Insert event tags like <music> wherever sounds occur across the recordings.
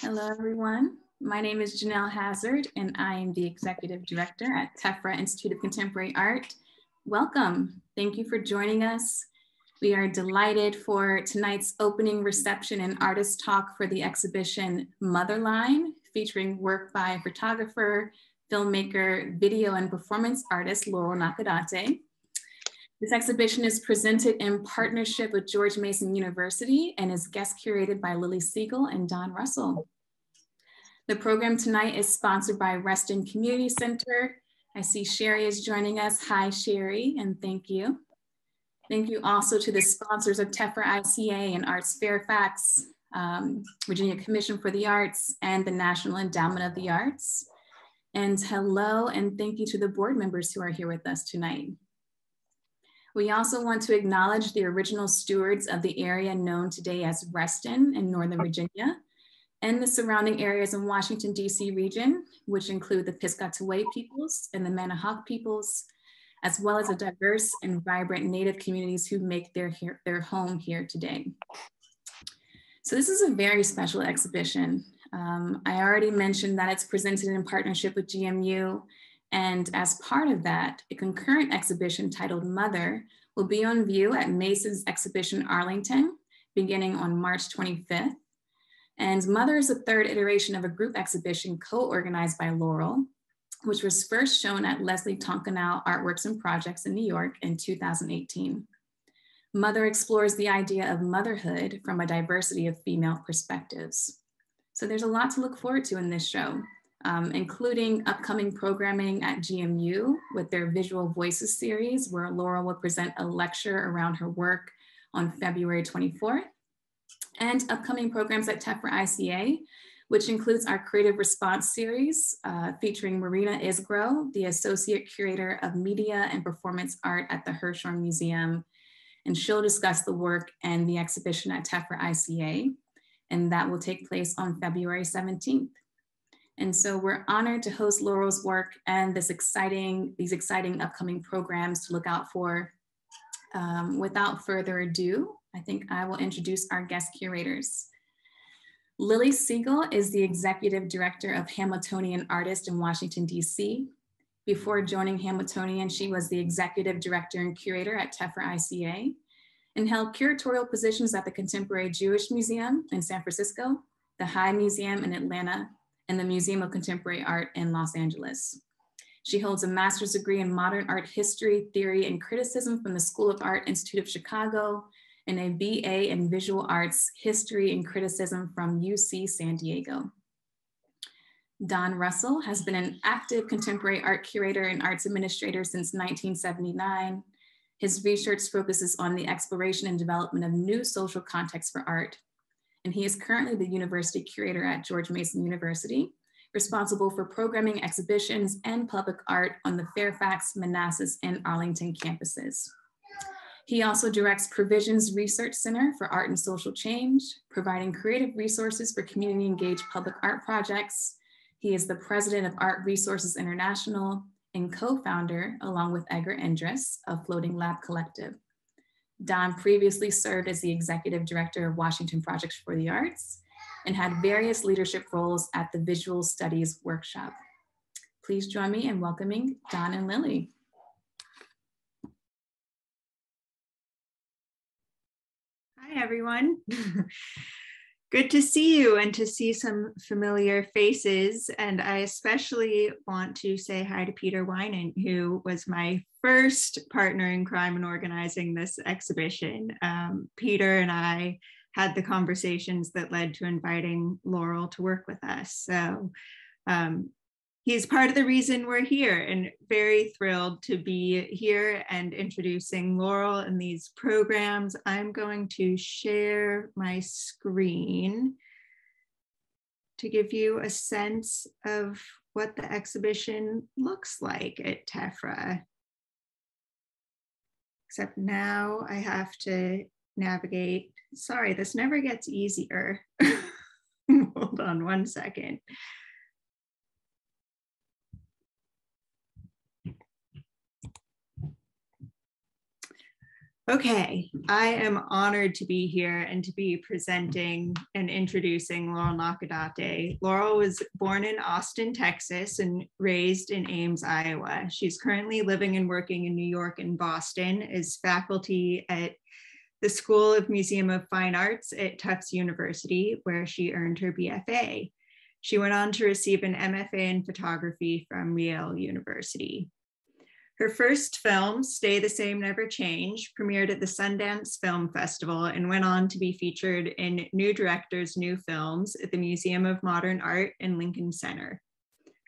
Hello, everyone. My name is Janelle Hazard, and I am the Executive Director at Tephra Institute of Contemporary Art. Welcome. Thank you for joining us. We are delighted for tonight's opening reception and artist talk for the exhibition Motherline, featuring work by photographer, filmmaker, video, and performance artist Laurel Nakadate. This exhibition is presented in partnership with George Mason University and is guest curated by Lily Siegel and Don Russell. The program tonight is sponsored by Reston Community Center. I see Sherry is joining us. Hi, Sherry, and thank you. Thank you also to the sponsors of Tephra ICA and Arts Fairfax, um, Virginia Commission for the Arts, and the National Endowment of the Arts. And hello, and thank you to the board members who are here with us tonight. We also want to acknowledge the original stewards of the area known today as Reston in Northern Virginia and the surrounding areas in Washington, DC region, which include the Piscataway peoples and the Manahoac peoples, as well as the diverse and vibrant native communities who make their, their home here today. So this is a very special exhibition. Um, I already mentioned that it's presented in partnership with GMU and as part of that, a concurrent exhibition titled Mother will be on view at Mason's exhibition Arlington, beginning on March 25th. And Mother is the third iteration of a group exhibition co-organized by Laurel, which was first shown at Leslie Tonkonow Artworks and Projects in New York in 2018. Mother explores the idea of motherhood from a diversity of female perspectives. So there's a lot to look forward to in this show um, including upcoming programming at GMU with their Visual Voices series, where Laura will present a lecture around her work on February 24th, and upcoming programs at Tephra ICA, which includes our Creative Response series uh, featuring Marina Isgro, the Associate Curator of Media and Performance Art at the Hirshhorn Museum. And she'll discuss the work and the exhibition at Tephra ICA, and that will take place on February 17th. And so we're honored to host Laurel's work and this exciting, these exciting upcoming programs to look out for. Um, without further ado, I think I will introduce our guest curators. Lily Siegel is the Executive Director of Hamiltonian Artist in Washington, DC. Before joining Hamiltonian, she was the Executive Director and Curator at Tephra ICA and held curatorial positions at the Contemporary Jewish Museum in San Francisco, the High Museum in Atlanta, and the Museum of Contemporary Art in Los Angeles. She holds a master's degree in modern art history, theory, and criticism from the School of Art Institute of Chicago and a BA in visual arts, history, and criticism from UC San Diego. Don Russell has been an active contemporary art curator and arts administrator since 1979. His research focuses on the exploration and development of new social contexts for art, and he is currently the university curator at George Mason University, responsible for programming exhibitions and public art on the Fairfax, Manassas, and Arlington campuses. He also directs Provisions Research Center for Art and Social Change, providing creative resources for community engaged public art projects. He is the president of Art Resources International and co-founder, along with Edgar Endress, of Floating Lab Collective. Don previously served as the executive director of Washington Projects for the Arts and had various leadership roles at the Visual Studies Workshop. Please join me in welcoming Don and Lily. Hi, everyone. <laughs> Good to see you and to see some familiar faces. And I especially want to say hi to Peter Winant, who was my first partner in crime and organizing this exhibition. Um, Peter and I had the conversations that led to inviting Laurel to work with us. So um, he's part of the reason we're here and very thrilled to be here and introducing Laurel and these programs. I'm going to share my screen to give you a sense of what the exhibition looks like at Tephra. Except now I have to navigate. Sorry, this never gets easier. <laughs> Hold on one second. Okay, I am honored to be here and to be presenting and introducing Laurel Nakadate. Laurel was born in Austin, Texas, and raised in Ames, Iowa. She's currently living and working in New York and Boston as faculty at the School of Museum of Fine Arts at Tufts University, where she earned her BFA. She went on to receive an MFA in photography from Yale University. Her first film, Stay the Same, Never Change, premiered at the Sundance Film Festival and went on to be featured in New Directors' New Films at the Museum of Modern Art in Lincoln Center.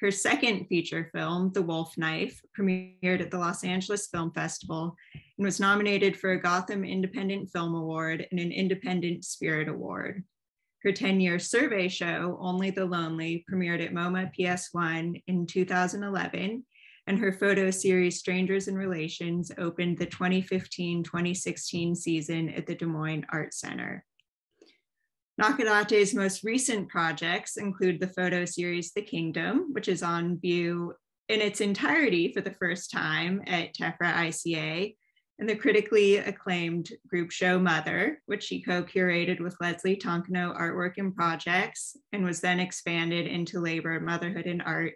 Her second feature film, The Wolf Knife, premiered at the Los Angeles Film Festival and was nominated for a Gotham Independent Film Award and an Independent Spirit Award. Her 10 year survey show, Only the Lonely, premiered at MoMA PS1 in 2011 and her photo series Strangers and Relations opened the 2015-2016 season at the Des Moines Art Center. Nakadate's most recent projects include the photo series The Kingdom, which is on view in its entirety for the first time at Tephra ICA, and the critically acclaimed group show Mother, which she co-curated with Leslie Tonkonow Artwork and Projects, and was then expanded into Labor, Motherhood and Art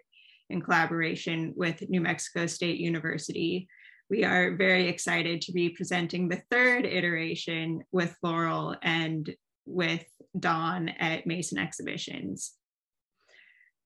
in collaboration with New Mexico State University. We are very excited to be presenting the third iteration with Laurel and with Don at Mason Exhibitions.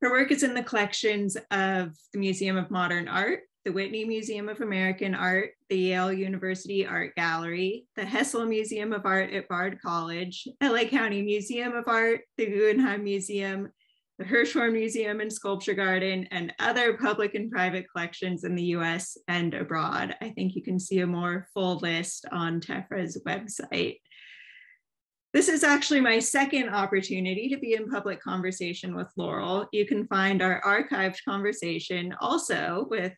Her work is in the collections of the Museum of Modern Art, the Whitney Museum of American Art, the Yale University Art Gallery, the Hessel Museum of Art at Bard College, LA County Museum of Art, the Guggenheim Museum, the Hirshhorn Museum and Sculpture Garden, and other public and private collections in the US and abroad. I think you can see a more full list on Tephra's website. This is actually my second opportunity to be in public conversation with Laurel. You can find our archived conversation also with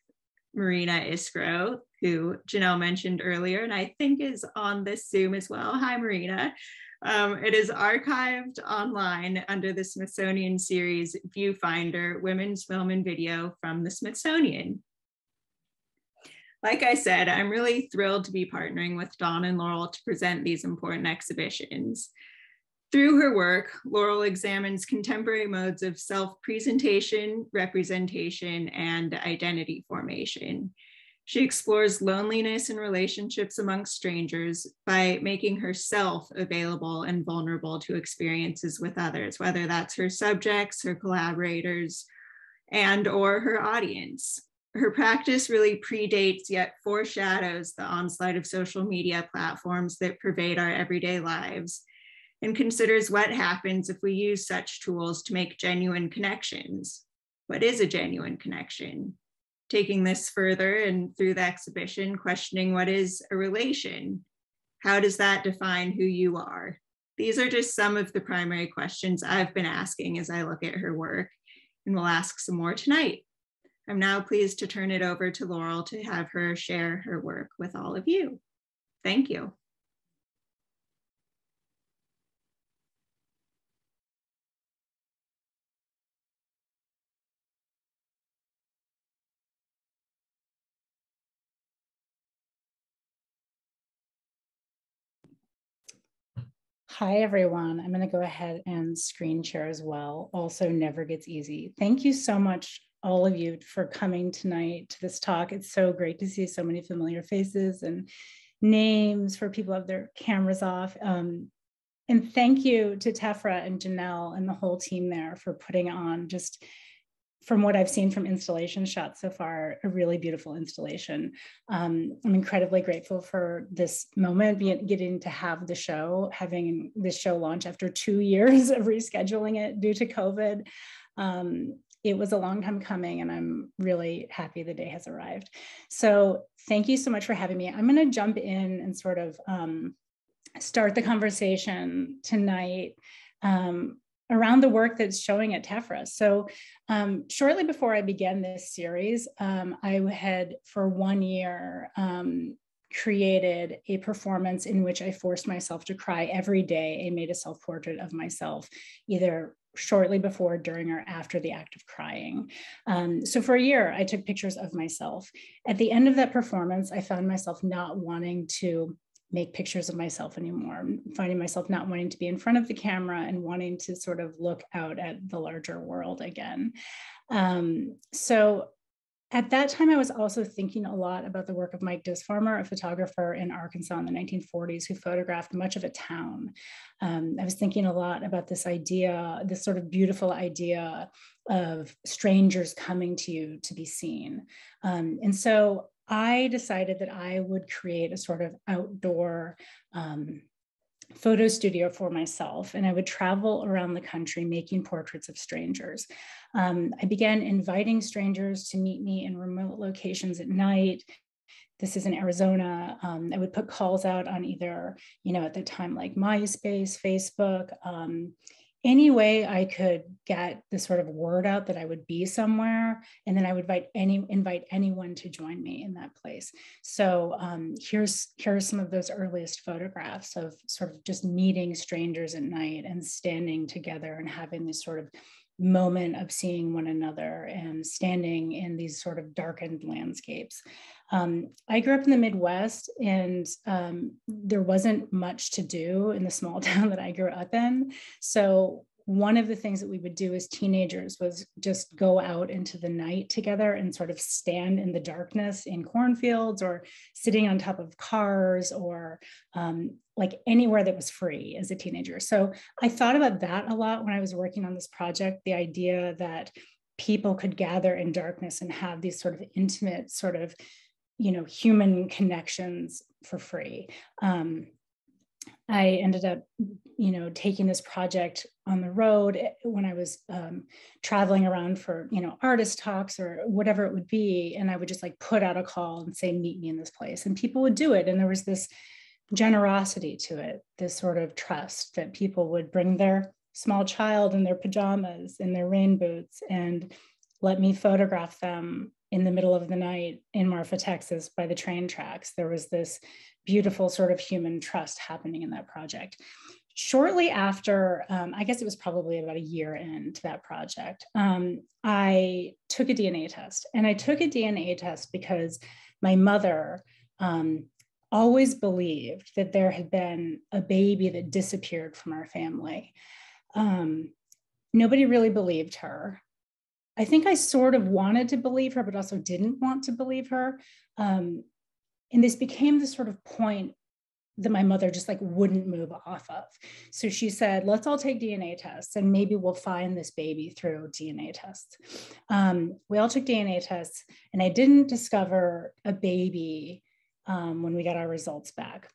Marina Isgro, who Janelle mentioned earlier, and I think is on this Zoom as well. Hi, Marina. Um, it is archived online under the Smithsonian series Viewfinder, Women's Film and Video from the Smithsonian. Like I said, I'm really thrilled to be partnering with Don and Laurel to present these important exhibitions. Through her work, Laurel examines contemporary modes of self-presentation, representation, and identity formation. She explores loneliness and relationships among strangers by making herself available and vulnerable to experiences with others, whether that's her subjects, her collaborators, and or her audience. Her practice really predates yet foreshadows the onslaught of social media platforms that pervade our everyday lives and considers what happens if we use such tools to make genuine connections. What is a genuine connection? Taking this further and through the exhibition, questioning what is a relation? How does that define who you are? These are just some of the primary questions I've been asking as I look at her work, and we'll ask some more tonight. I'm now pleased to turn it over to Laurel to have her share her work with all of you. Thank you. Hi, everyone. I'm going to go ahead and screen share as well. Also, never gets easy. Thank you so much, all of you, for coming tonight to this talk. It's so great to see so many familiar faces and names for people have their cameras off. Um, and thank you to Tephra and Janelle and the whole team there for putting on just from what I've seen from installation shots so far, a really beautiful installation. Um, I'm incredibly grateful for this moment, being, getting to have the show, having this show launch after two <laughs> years of rescheduling it due to COVID. Um, it was a long time coming and I'm really happy the day has arrived. So thank you so much for having me. I'm gonna jump in and sort of um, start the conversation tonight um, around the work that's showing at Tephra. So um, shortly before I began this series, um, I had for one year um, created a performance in which I forced myself to cry every day. I made a self-portrait of myself, either shortly before, during, or after the act of crying. Um, so for a year, I took pictures of myself. At the end of that performance, I found myself not wanting to make pictures of myself anymore, finding myself not wanting to be in front of the camera and wanting to sort of look out at the larger world again. Um, so at that time, I was also thinking a lot about the work of Mike Disfarmer, a photographer in Arkansas in the 1940s who photographed much of a town. Um, I was thinking a lot about this idea, this sort of beautiful idea of strangers coming to you to be seen. Um, and so I decided that I would create a sort of outdoor um, photo studio for myself and I would travel around the country making portraits of strangers. Um, I began inviting strangers to meet me in remote locations at night. This is in Arizona. Um, I would put calls out on either, you know, at the time like MySpace, Facebook, um, any way I could get the sort of word out that I would be somewhere, and then I would invite any invite anyone to join me in that place. So um, here's here are some of those earliest photographs of sort of just meeting strangers at night and standing together and having this sort of moment of seeing one another and standing in these sort of darkened landscapes. Um, I grew up in the Midwest and um, there wasn't much to do in the small <laughs> town that I grew up in. So one of the things that we would do as teenagers was just go out into the night together and sort of stand in the darkness in cornfields or sitting on top of cars or um, like anywhere that was free as a teenager. So I thought about that a lot when I was working on this project the idea that people could gather in darkness and have these sort of intimate, sort of, you know, human connections for free. Um, I ended up, you know, taking this project on the road eh, when I was um, traveling around for, you know, artist talks or whatever it would be. And I would just like put out a call and say, meet me in this place. And people would do it. And there was this generosity to it, this sort of trust that people would bring their small child in their pajamas in their rain boots and let me photograph them in the middle of the night in Marfa, Texas by the train tracks. There was this beautiful sort of human trust happening in that project. Shortly after, um, I guess it was probably about a year into that project, um, I took a DNA test. And I took a DNA test because my mother um, always believed that there had been a baby that disappeared from our family. Um, nobody really believed her. I think I sort of wanted to believe her, but also didn't want to believe her. Um, and this became the sort of point that my mother just like wouldn't move off of. So she said, let's all take DNA tests and maybe we'll find this baby through DNA tests. Um, we all took DNA tests and I didn't discover a baby um, when we got our results back.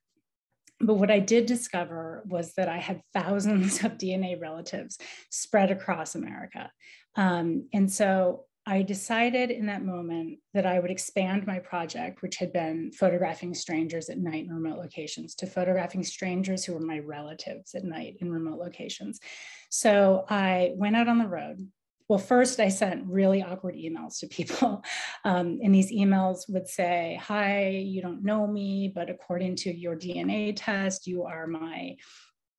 But what I did discover was that I had thousands of DNA relatives spread across America. Um, and so I decided in that moment that I would expand my project, which had been photographing strangers at night in remote locations, to photographing strangers who were my relatives at night in remote locations. So I went out on the road. Well, first, I sent really awkward emails to people. <laughs> Um, and these emails would say, Hi, you don't know me, but according to your DNA test, you are my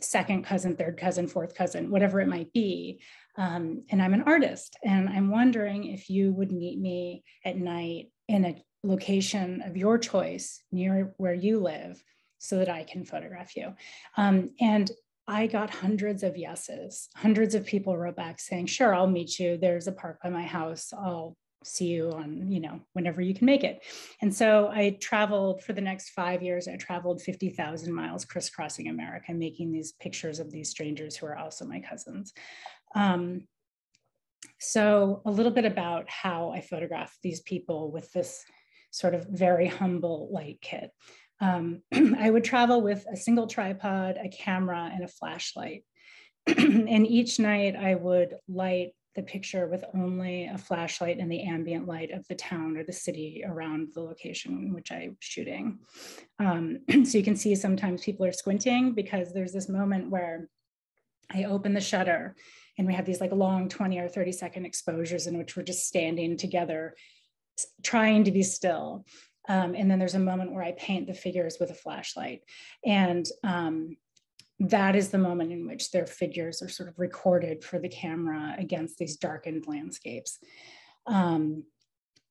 second cousin, third cousin, fourth cousin, whatever it might be. Um, and I'm an artist, and I'm wondering if you would meet me at night in a location of your choice near where you live so that I can photograph you. Um, and I got hundreds of yeses. Hundreds of people wrote back saying, Sure, I'll meet you. There's a park by my house. I'll see you on, you know, whenever you can make it. And so I traveled for the next five years, I traveled 50,000 miles crisscrossing America, making these pictures of these strangers who are also my cousins. Um, so a little bit about how I photographed these people with this sort of very humble light kit. Um, <clears throat> I would travel with a single tripod, a camera, and a flashlight. <clears throat> and each night I would light the picture with only a flashlight and the ambient light of the town or the city around the location in which I'm shooting. Um, <clears throat> so you can see sometimes people are squinting because there's this moment where I open the shutter and we have these like long 20 or 30 second exposures in which we're just standing together, trying to be still. Um, and then there's a moment where I paint the figures with a flashlight. And um, that is the moment in which their figures are sort of recorded for the camera against these darkened landscapes. Um,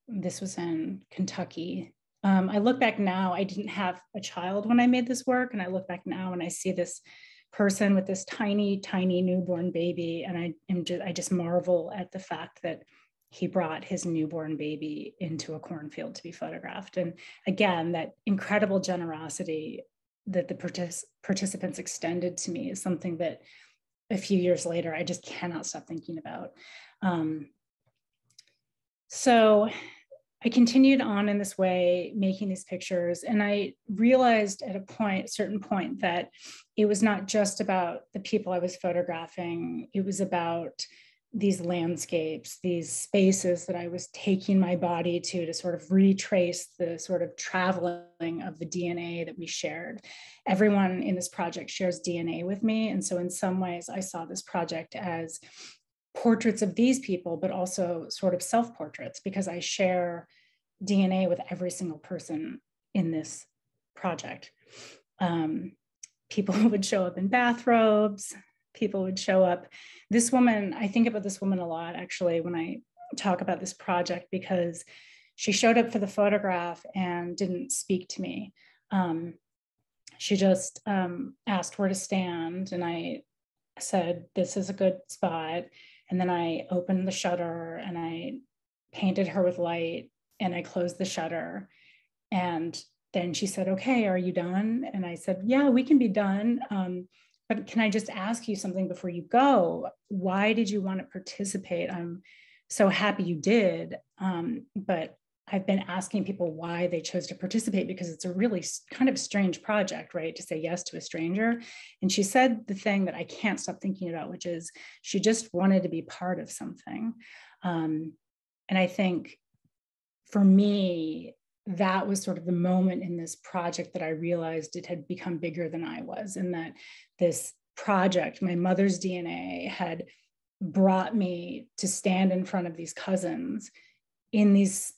this was in Kentucky um, I look back now, I didn't have a child when I made this work. And I look back now and I see this person with this tiny, tiny newborn baby. And I am just, I just marvel at the fact that he brought his newborn baby into a cornfield to be photographed. And again, that incredible generosity that the partic- participants extended to me is something that a few years later, I just cannot stop thinking about. Um, so I continued on in this way, making these pictures. And I realized at a point, certain point, that it was not just about the people I was photographing, it was about these landscapes, these spaces that I was taking my body to to sort of retrace the sort of traveling of the DNA that we shared. Everyone in this project shares DNA with me. And so, in some ways, I saw this project as portraits of these people, but also sort of self portraits because I share DNA with every single person in this project. Um, people <laughs> would show up in bathrobes, people would show up. This woman, I think about this woman a lot actually when I talk about this project because she showed up for the photograph and didn't speak to me. Um, she just um, asked where to stand, and I said, This is a good spot. And then I opened the shutter and I painted her with light and I closed the shutter. And then she said, Okay, are you done? And I said, Yeah, we can be done. Um, but can I just ask you something before you go? Why did you want to participate? I'm so happy you did. Um, but I've been asking people why they chose to participate because it's a really kind of strange project, right? To say yes to a stranger. And she said the thing that I can't stop thinking about, which is she just wanted to be part of something. Um, and I think for me, that was sort of the moment in this project that I realized it had become bigger than I was, and that this project, my mother's DNA, had brought me to stand in front of these cousins in these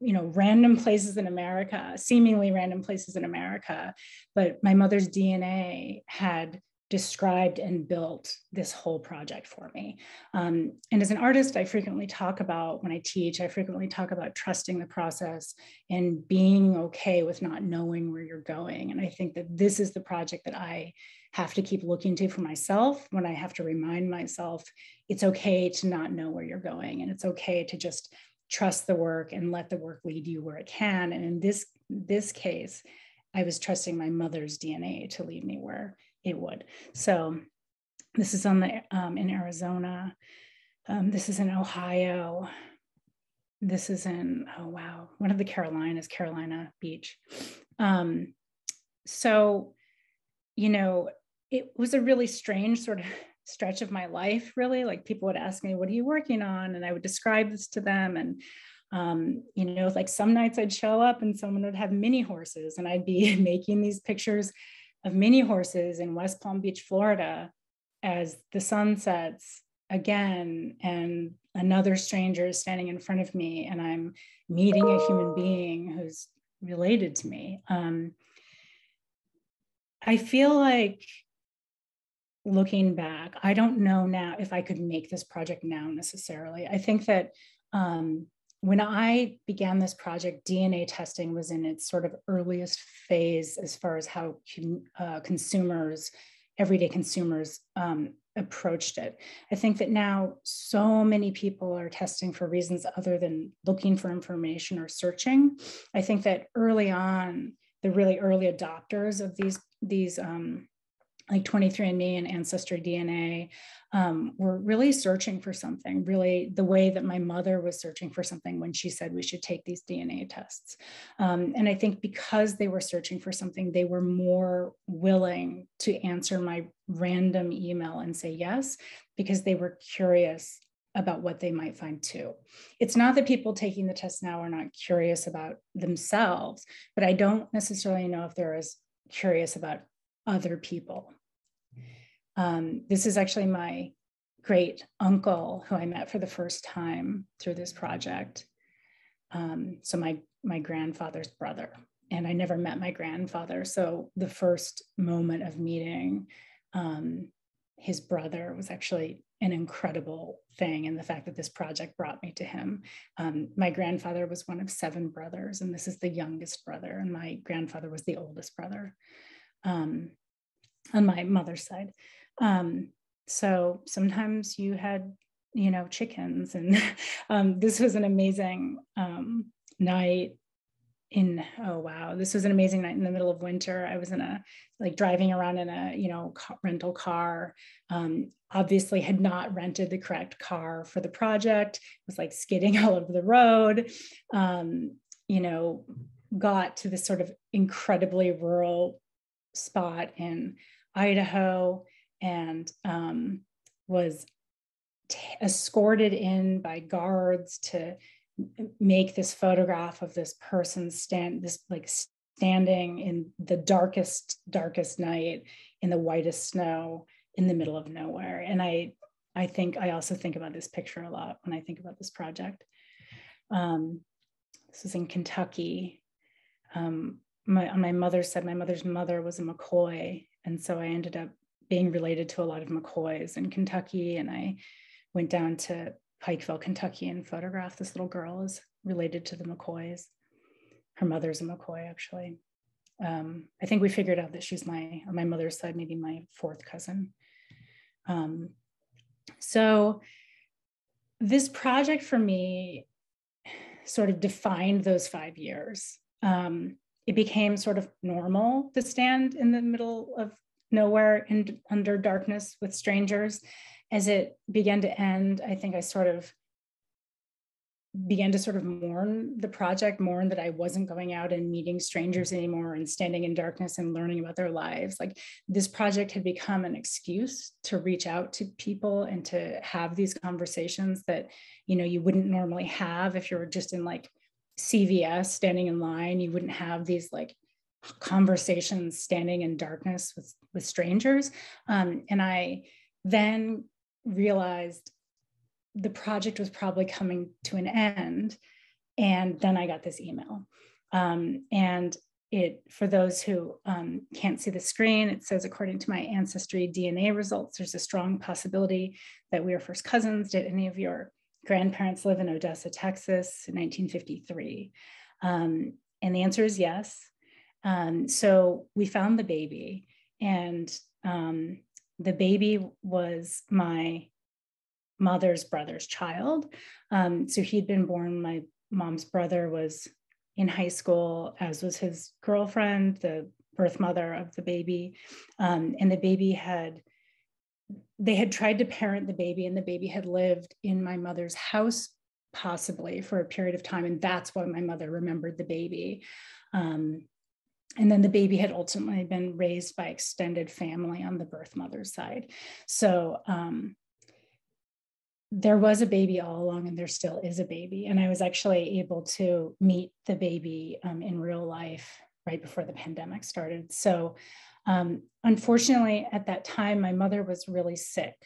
you know random places in america seemingly random places in america but my mother's dna had described and built this whole project for me. Um, and as an artist, I frequently talk about, when I teach, I frequently talk about trusting the process and being okay with not knowing where you're going. And I think that this is the project that I have to keep looking to for myself when I have to remind myself it's okay to not know where you're going. And it's okay to just trust the work and let the work lead you where it can. And in this, this case, I was trusting my mother's DNA to lead me where it would. So this is on the um, in Arizona. Um, this is in Ohio. This is in oh wow, one of the Carolinas, Carolina Beach. Um, so, you know, it was a really strange sort of stretch of my life. Really, like people would ask me, "What are you working on?" and I would describe this to them, and um, you know, like some nights I'd show up and someone would have mini horses, and I'd be <laughs> making these pictures of mini horses in West Palm Beach, Florida, as the sun sets again and another stranger is standing in front of me and I'm meeting a human being who's related to me. Um, I feel like looking back, I don't know now if I could make this project now necessarily. I think that um, when I began this project, DNA testing was in its sort of earliest phase as far as how uh, consumers, everyday consumers, um, approached it. I think that now so many people are testing for reasons other than looking for information or searching. I think that early on, the really early adopters of these these um, like 23andMe and Ancestry DNA um, were really searching for something, really the way that my mother was searching for something when she said we should take these DNA tests. Um, and I think because they were searching for something, they were more willing to answer my random email and say yes, because they were curious about what they might find too. It's not that people taking the test now are not curious about themselves, but I don't necessarily know if they're as curious about other people um, this is actually my great uncle who I met for the first time through this project. Um, so my my grandfather's brother, and I never met my grandfather. So the first moment of meeting um, his brother was actually an incredible thing and the fact that this project brought me to him um, my grandfather was one of seven brothers and this is the youngest brother and my grandfather was the oldest brother um, on my mother's side um, so sometimes you had you know chickens and <laughs> um, this was an amazing um, night in oh wow. This was an amazing night in the middle of winter. I was in a like driving around in a you know rental car um, obviously had not rented the correct car for the project. Was like skidding <laughs> all over the road. Um, you know got to this sort of incredibly rural spot in idaho and um, was t- escorted in by guards to make this photograph of this person stand this like standing in the darkest darkest night in the whitest snow in the middle of nowhere. And i i think i also think about this picture a lot when i think about this project. Um, this is in kentucky. Um, my, on my mother's side my mother's mother was a mccoy and so i ended up being related to a lot of mccoys in kentucky and i went down to Pikeville, Kentucky, and photographed this little girl is related to the McCoys. Her mother's a McCoy, actually. Um, I think we figured out that she's my, on my mother's side, maybe my fourth cousin. Um, so this project for me sort of defined those five years. Um, it became sort of normal to stand in the middle of nowhere and under darkness with strangers as it began to end, I think I sort of began to sort of mourn the project, mourn that I wasn't going out and meeting strangers anymore and standing in darkness and learning about their lives. Like this project had become an excuse to reach out to people and to have these conversations that, you know, you wouldn't normally have if you were just in like CVS standing in line. You wouldn't have these like conversations standing in darkness with with strangers. Um, and I then realized the project was probably coming to an end. And then I got this email. Um, and it, for those who um, can't see the screen, it says, according to my ancestry DNA results, there's a strong possibility that we are first cousins. Did any of your grandparents live in Odessa, Texas in 1953? Um, and the answer is yes. Um, so we found the baby, and um, the baby was my mother's brother's child. Um, so he'd been born, my mom's brother was in high school, as was his girlfriend, the birth mother of the baby. Um, and the baby had, they had tried to parent the baby, and the baby had lived in my mother's house possibly for a period of time. And that's why my mother remembered the baby. Um, and then the baby had ultimately been raised by extended family on the birth mother's side. So um, there was a baby all along, and there still is a baby. And I was actually able to meet the baby um, in real life right before the pandemic started. So um, unfortunately, at that time, my mother was really sick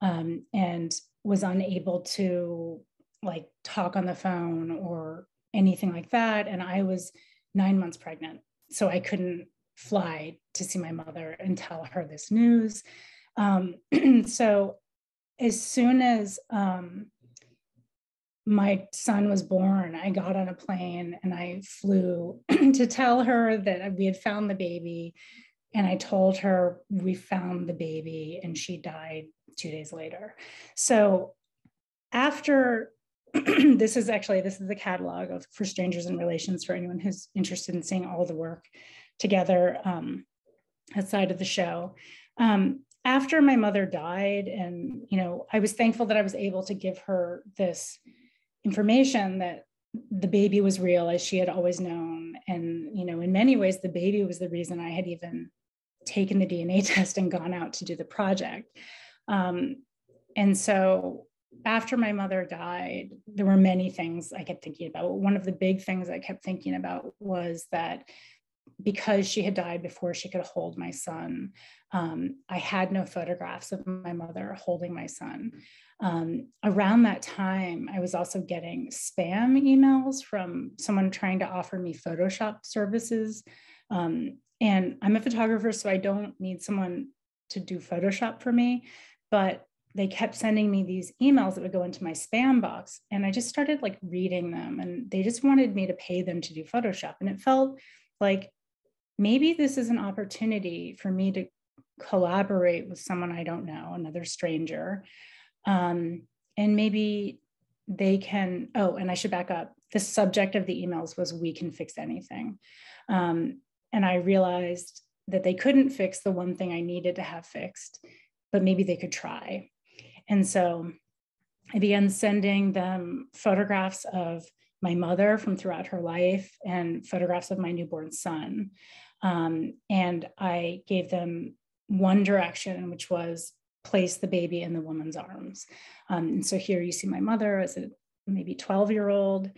um, and was unable to like talk on the phone or anything like that. And I was nine months pregnant so I couldn't fly to see my mother and tell her this news. Um, <clears throat> so as soon as um, my son was born, I got on a plane and I flew <clears throat> to tell her that we had found the baby. And I told her we found the baby and she died two days later. So after <clears throat> this is actually this is the catalog of for strangers and relations for anyone who's interested in seeing all the work together um, outside of the show. Um, after my mother died and you know i was thankful that i was able to give her this information that the baby was real as she had always known. And you know in many ways the baby was the reason i had even taken the dna <laughs> test and gone out to do the project. Um, and so after my mother died, there were many things I kept thinking about. One of the big things I kept thinking about was that because she had died before she could hold my son, um, I had no photographs of my mother holding my son. Um, around that time, I was also getting spam emails from someone trying to offer me Photoshop services. Um, and I'm a photographer, so I don't need someone to do Photoshop for me, but they kept sending me these emails that would go into my spam box. And I just started like reading them and they just wanted me to pay them to do Photoshop. And it felt like maybe this is an opportunity for me to collaborate with someone I don't know, another stranger. Um, and maybe they can, oh, and I should back up. The subject of the emails was we can fix anything. Um, and I realized that they couldn't fix the one thing I needed to have fixed, but maybe they could try. And so I began sending them photographs of my mother from throughout her life and photographs of my newborn son. Um, and I gave them one direction, which was place the baby in the woman's arms. Um, and so here you see my mother as a maybe 12 year old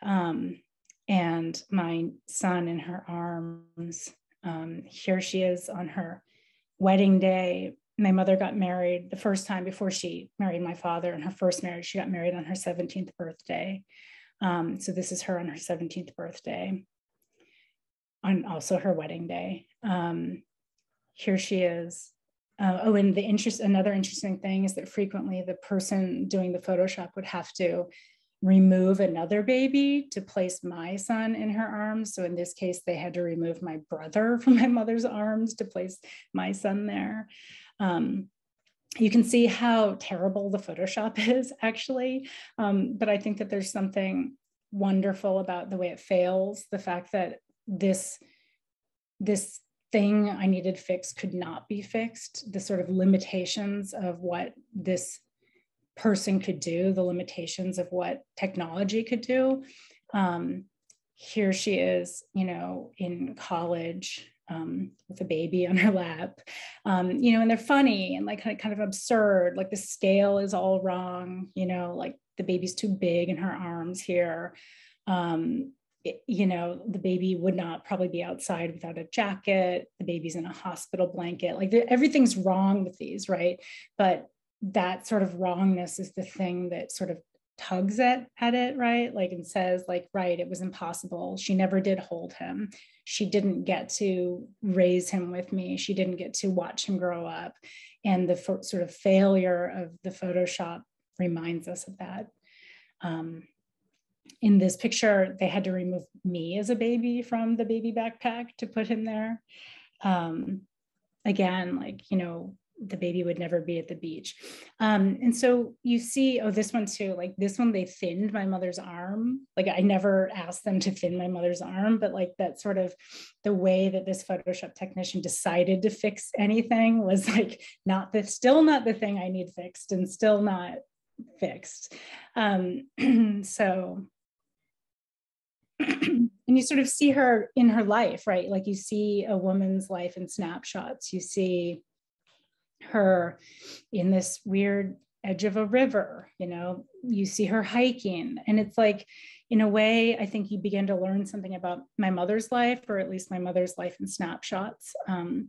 um, and my son in her arms. Um, here she is on her wedding day. My mother got married the first time before she married my father in her first marriage. She got married on her 17th birthday. Um, so this is her on her 17th birthday, on also her wedding day. Um, here she is uh, oh, and the interest, another interesting thing is that frequently the person doing the Photoshop would have to remove another baby to place my son in her arms. So in this case, they had to remove my brother <laughs> from my mother's arms to place my son there. Um, you can see how terrible the Photoshop <laughs> is actually, um, but I think that there's something wonderful about the way it fails, the fact that this this thing I needed fixed could not be fixed, the sort of limitations of what this person could do, the limitations of what technology could do. Um, here she is, you know, in college um, with a baby on her lap, um, you know, and they're funny and like kind of, absurd. Like the scale is all wrong, you know, like the baby's too big in her arms here. Um, you know, the baby would not probably be outside without a jacket. The baby's in a hospital blanket. Like everything's wrong with these, right? But that sort of wrongness is the thing that sort of tugs at, at it, right? Like and says, like, right, it was impossible. She never did hold him. She didn't get to raise him with me. She didn't get to watch him grow up. And the sort of failure of the Photoshop reminds us of that. Um, in this picture, they had to remove me as a baby from the baby backpack to put him there. Um, again, like, you know, the baby would never be at the beach. Um, and so you see, oh, this one too, like this one, they thinned my mother's arm. Like I never asked them to thin my mother's arm, but like that sort of the way that this Photoshop technician decided to fix anything was like not the, still not the thing I need fixed and still not fixed. Um, <clears throat> so <clears throat> and you sort of see her in her life, right? Like you see a woman's life in snapshots. You see her in this weird edge of a river, you know, you see her hiking. And it's like, in a way, I think you begin to learn something about my mother's life, or at least my mother's life in snapshots. Um,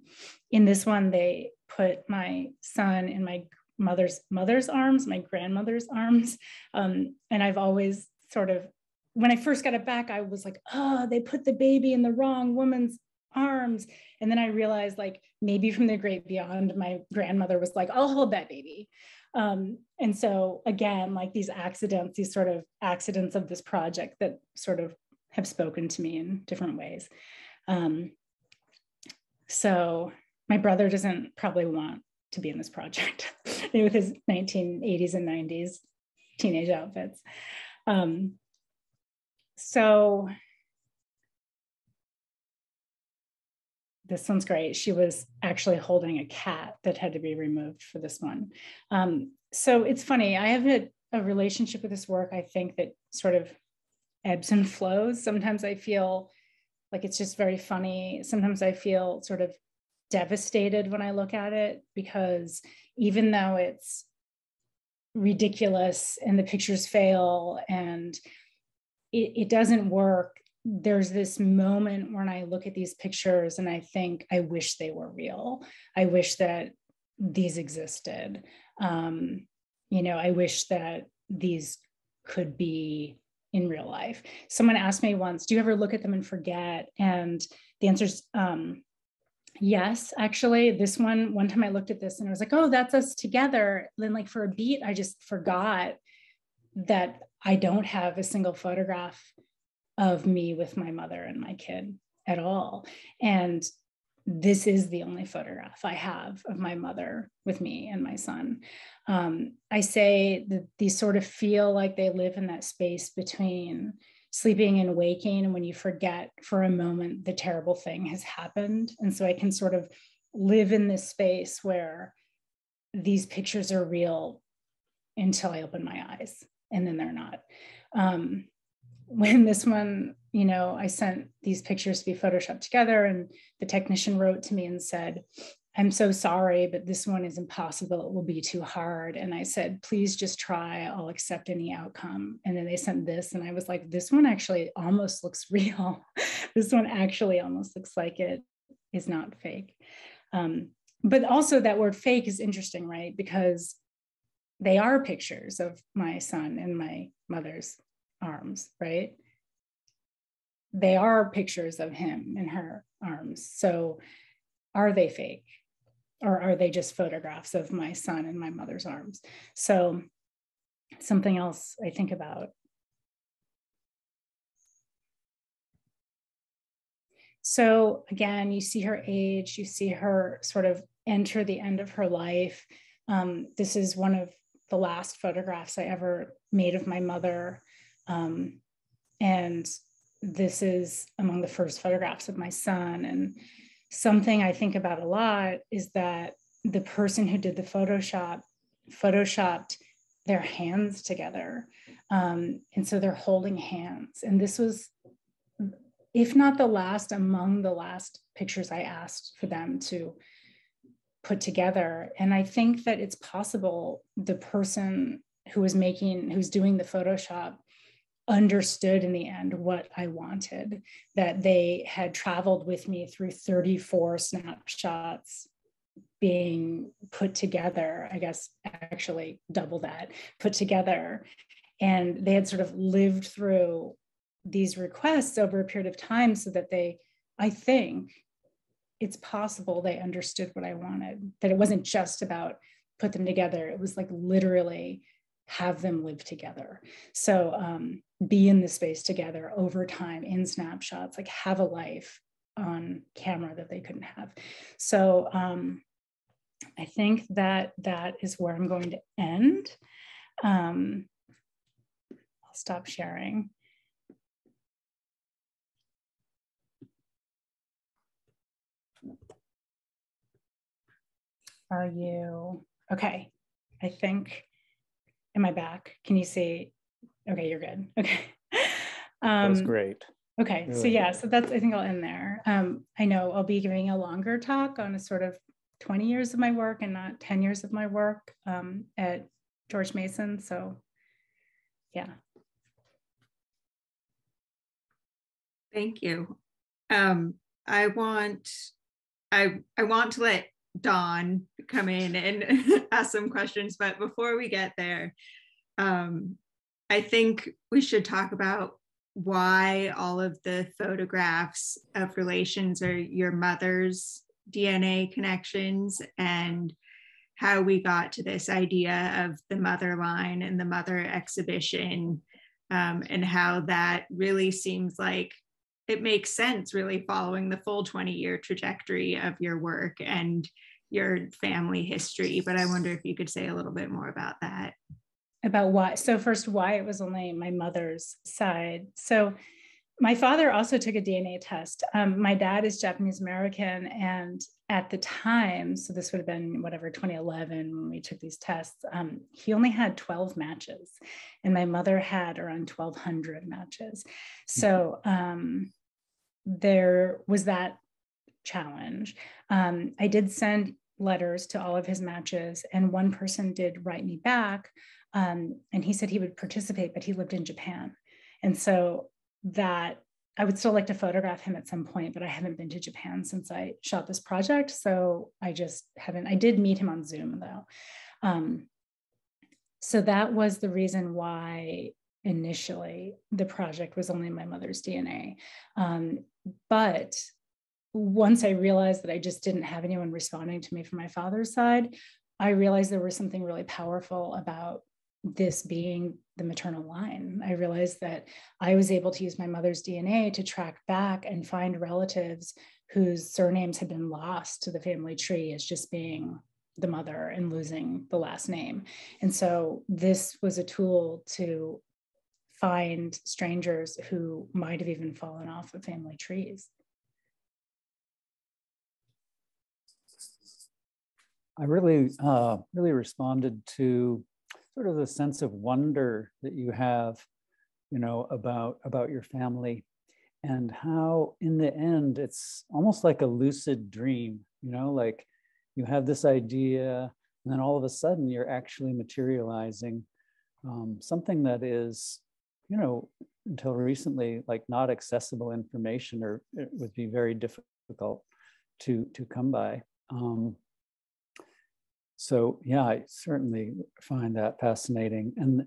in this one, they put my son in my mother's mother's arms, my grandmother's arms. Um, and I've always sort of when I first got it back, I was like, oh, they put the baby in the wrong woman's arms. And then I realized, like, maybe from the great beyond, my grandmother was like, I'll hold that baby. Um, and so, again, like these accidents, these sort of accidents of this project that sort of have spoken to me in different ways. Um, so, my brother doesn't probably want to be in this project <laughs> with his 1980s and 90s teenage outfits. Um, so this one's great. She was actually holding a cat that had to be removed for this one. Um, so it's funny. I have a, a relationship with this work, I think, that sort of ebbs and flows. Sometimes I feel like it's just very funny. Sometimes I feel sort of devastated when I look at it because even though it's ridiculous and the pictures fail and it, it doesn't work there's this moment when I look at these pictures and I think, I wish they were real. I wish that these existed. Um, you know, I wish that these could be in real life. Someone asked me once, Do you ever look at them and forget? And the answer is um, Yes, actually, this one, one time I looked at this and I was like, oh, that's us together. Then, like, for a beat, I just forgot that I don't have a single photograph of me with my mother and my kid at all. And this is the only photograph I have of my mother with me and my son. Um, I say that these sort of feel like they live in that space between sleeping and waking when you forget for a moment the terrible thing has happened and so i can sort of live in this space where these pictures are real until i open my eyes and then they're not um, when this one you know i sent these pictures to be photoshopped together and the technician wrote to me and said I'm so sorry, but this one is impossible. It will be too hard. And I said, please just try. I'll accept any outcome. And then they sent this, and I was like, this one actually almost looks <laughs> real. this one actually almost looks like it is not fake. Um, but also, that word fake is interesting, right? Because they are pictures of my son and my mother's arms, right? They are pictures of him in her arms. So, are they fake? or are they just photographs of my son in my mother's arms? So something else I think about. So again, you see her age, you see her sort of enter the end of her life. Um, this is one of the last photographs I ever made of my mother. Um, and this is among the first photographs of my son. And something I think about a lot is that the person who did the Photoshop photoshopped their hands together. Um, and so they're holding hands. And this was, if not the last, among the last pictures I asked for them to put together. And I think that it's possible the person who was making, who's doing the Photoshop understood in the end what I wanted, that they had traveled with me through 34 snapshots being put together, I guess actually double that, put together. And they had sort of lived through these requests over a period of time so that they, I think, it's possible they understood what I wanted, that it wasn't just about put them together. It was like literally have them live together. So um, be in the space together over time in snapshots, like have a life on camera that they couldn't have. So um, I think that that is where I'm going to end. Um, I'll stop sharing. Are you, okay, I think Am I back? Can you see? Okay, you're good. <laughs> Okay. Um, that was great. Okay, really so yeah, so that's I think I'll end there. Um, I know I'll be giving a longer talk on a sort of 20 years of my work and not 10 years of my work um, at George Mason. So, yeah. Thank you. Um, I want I I want to let Don come in and <laughs> ask some questions. But before we get there, um, I think we should talk about why all of the photographs of relations are your mother's DNA connections and how we got to this idea of the mother line and the mother exhibition um, and how that really seems like it makes sense really following the full 20 year trajectory of your work and your family history. But i wonder if you could say a little bit more about that about why so first why it was only my mother's side. So my father also took a dna test. Um, my dad is japanese american and at the time so this would have been whatever 2011 when we took these tests um, he only had 12 matches and my mother had around 1200 matches. So um, there was that challenge. Um, I did send letters to all of his matches, and one person did write me back, um, and he said he would participate, but he lived in Japan, and so that I would still like to photograph him at some point, but I haven't been to Japan since I shot this project, so I just haven't. I did meet him on Zoom though. Um, so that was the reason why initially the project was only my mother's DNA. Um, but once I realized that I just didn't have anyone responding to me from my father's side, I realized there was something really powerful about this being the maternal line. I realized that I was able to use my mother's DNA to track back and find relatives whose surnames had been lost to the family tree as just being the mother and losing the last name. And so this was a tool to find strangers who might have even fallen off of family trees. I really, uh, really responded to sort of the sense of wonder that you have, you know, about about your family, and how in the end it's almost like a lucid dream. You know, like you have this idea, and then all of a sudden you're actually materializing um, something that is, you know, until recently like not accessible information, or it would be very difficult to to come by. Um, so yeah, I certainly find that fascinating. And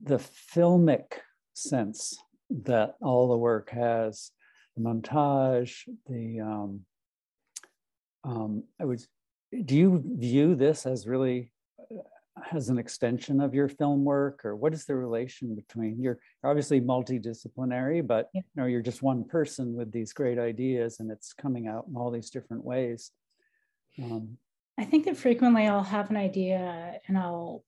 the filmic sense that all the work has, the montage, the um, um, I would. Do you view this as really uh, as an extension of your film work, or what is the relation between? You're obviously multidisciplinary, but you know you're just one person with these great ideas, and it's coming out in all these different ways. Um, I think that frequently I'll have an idea and I'll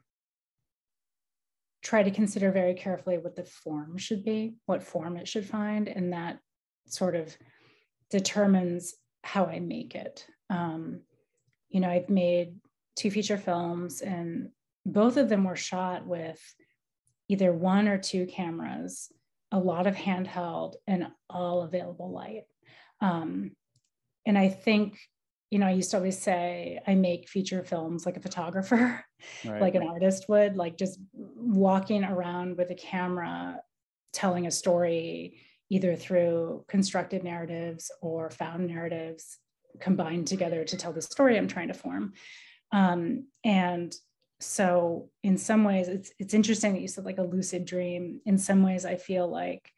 try to consider very carefully what the form should be, what form it should find, and that sort of determines how I make it. Um, you know, I've made two feature films, and both of them were shot with either one or two cameras, a lot of handheld, and all available light. Um, and I think you know, I used to always say I make feature films like a photographer, <laughs> right. like an artist would, like just walking around with a camera, telling a story either through constructed narratives or found narratives combined together to tell the story I'm trying to form. Um, and so in some ways it's it's interesting that you said like a lucid dream. In some ways I feel like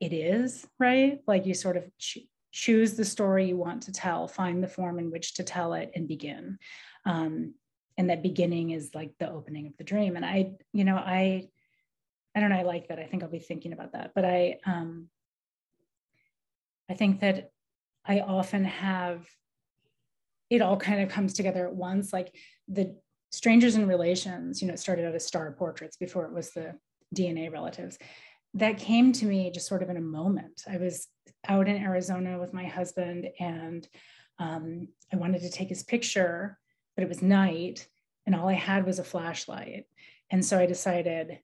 it is, right? Like you sort of choose the story you want to tell, find the form in which to tell it, and begin. Um, and that beginning is like the opening of the dream. And I, you know, I, I don't know, I like that. I think I'll be thinking about that. But I, um, I think that I often have it all kind of comes together at once. Like the strangers and relations, you know, it started out as star portraits before it was the DNA relatives that came to me just sort of in a moment. I was out in Arizona with my husband and um, I wanted to take his picture, but it was night and all I had was a flashlight. And so I decided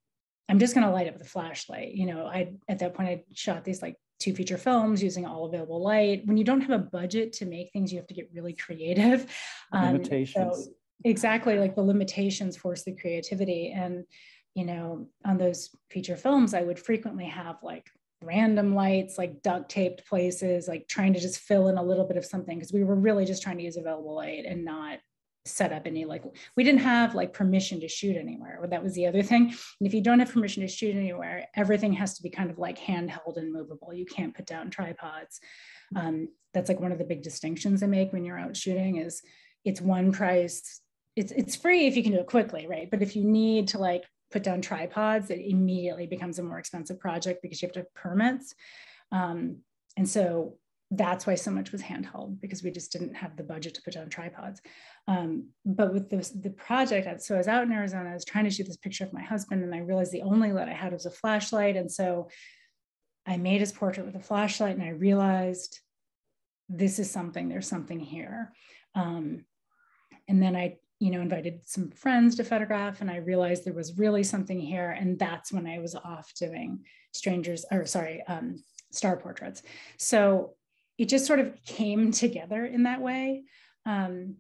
I'm just going to light up the flashlight. You know, I at that point I shot these like two feature films using all available light. When you don't have a budget to make things, you have to get really creative. Um, limitations. So exactly, like the limitations force the creativity. And you know, on those feature films, I would frequently have like random lights, like duct taped places, like trying to just fill in a little bit of something because we were really just trying to use available light and not set up any like we didn't have like permission to shoot anywhere that was the other thing. And if you don't have permission to shoot anywhere everything has to be kind of like handheld and movable. You can't put down tripods. Um, that's like one of the big distinctions i make when you're out shooting is it's one price. It's it's free if you can do it quickly right? But if you need to like put down tripods, it immediately becomes a more expensive project because you have to have permits. Um, and so that's why so much was handheld because we just didn't have the budget to put down tripods. Um, but with the, the project, so I was out in Arizona, I was trying to shoot this picture of my husband and I realized the only light I had was a flashlight. And so I made his portrait with a flashlight and I realized this is something, there's something here. Um, and then I you know, invited some friends to photograph and I realized there was really something here. And that's when I was off doing strangers, or sorry, um, star portraits. So it just sort of came together in that way. Um,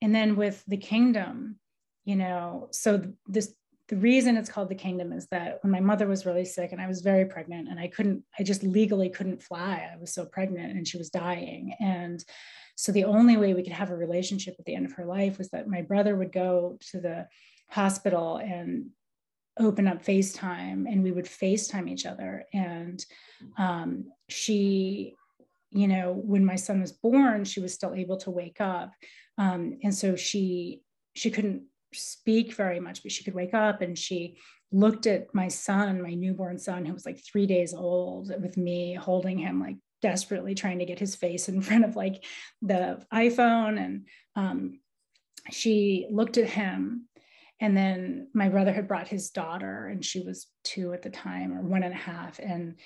and then with the kingdom, you know, so this the reason it's called the kingdom is that when my mother was really sick and I was very pregnant and I couldn't, I just legally couldn't fly. I was so pregnant and she was dying. And so the only way we could have a relationship at the end of her life was that my brother would go to the hospital and open up FaceTime and we would FaceTime each other. And um, she you know, when my son was born, she was still able to wake up. Um, and so she she couldn't speak very much, but she could wake up and she looked at my son, my newborn son, who was like three days old, with me holding him, like desperately trying to get his face in <laughs> front of like the iPhone. And um, she looked at him. And then my brother had brought his daughter, and she was two at the time or one and a half. And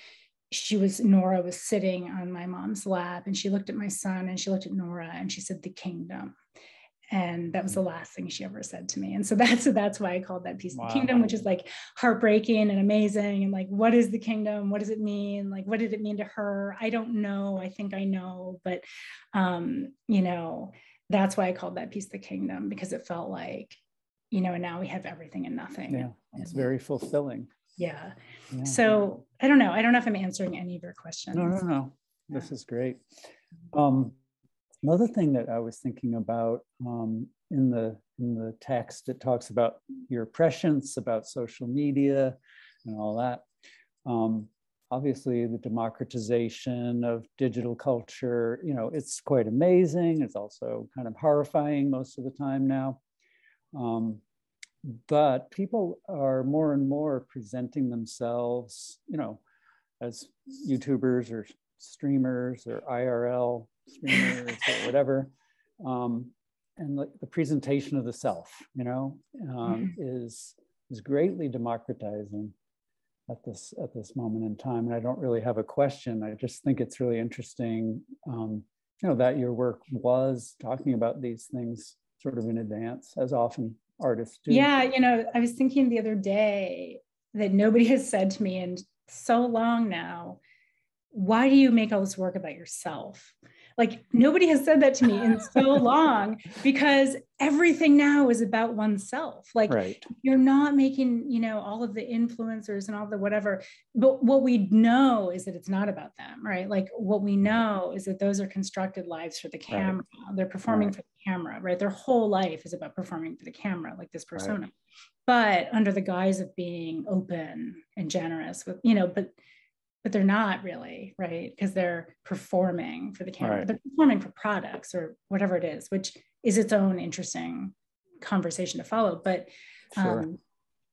she was Nora was sitting on my mom's lap and she looked at my son and she looked at Nora and she said the kingdom and that was the last thing she ever said to me and so <laughs> that's that's why i called that piece wow. the kingdom which is like heartbreaking and amazing and like what is the kingdom what does it mean like what did it mean to her i don't know i think i know but um you know that's why i called that piece the kingdom because it felt like you know and now we have everything and nothing yeah it's very fulfilling yeah. yeah. So I don't know. I don't know if I'm answering any of your questions. No, no, no. This is great. Um, another thing that I was thinking about um, in the in the text, it talks about your prescience about social media and all that. Um, obviously, the democratization of digital culture, you know, it's quite amazing. It's also kind of horrifying most of the time now. Um, but people are more and more presenting themselves, you know, as YouTubers or streamers or IRL or whatever. Um, and the, the, presentation of the self, you know, um, mm-hmm. is is greatly democratizing at this at this moment in time. And I don't really have a question. I just think it's really interesting, um, you know, that your work was talking about these things sort of in advance, as often artists do. Yeah, you know, I was thinking the other day that nobody has said to me in so long now, why do you make all this work about yourself? Like nobody has said that to me in so <laughs> long because everything now is about oneself. Like right. you're not making, you know, all of the influencers and all the whatever. But what we know is that it's not about them, right? Like what we mm-hmm. know is that those are constructed lives for the camera. Right. They're performing right. for the camera, right? Their whole life is about performing for the camera, like this persona. But under the guise of being open and generous with, you know, but but they're not really right because they're performing for the camera right. they're performing for products or whatever it is which is its own interesting conversation to follow but sure. um,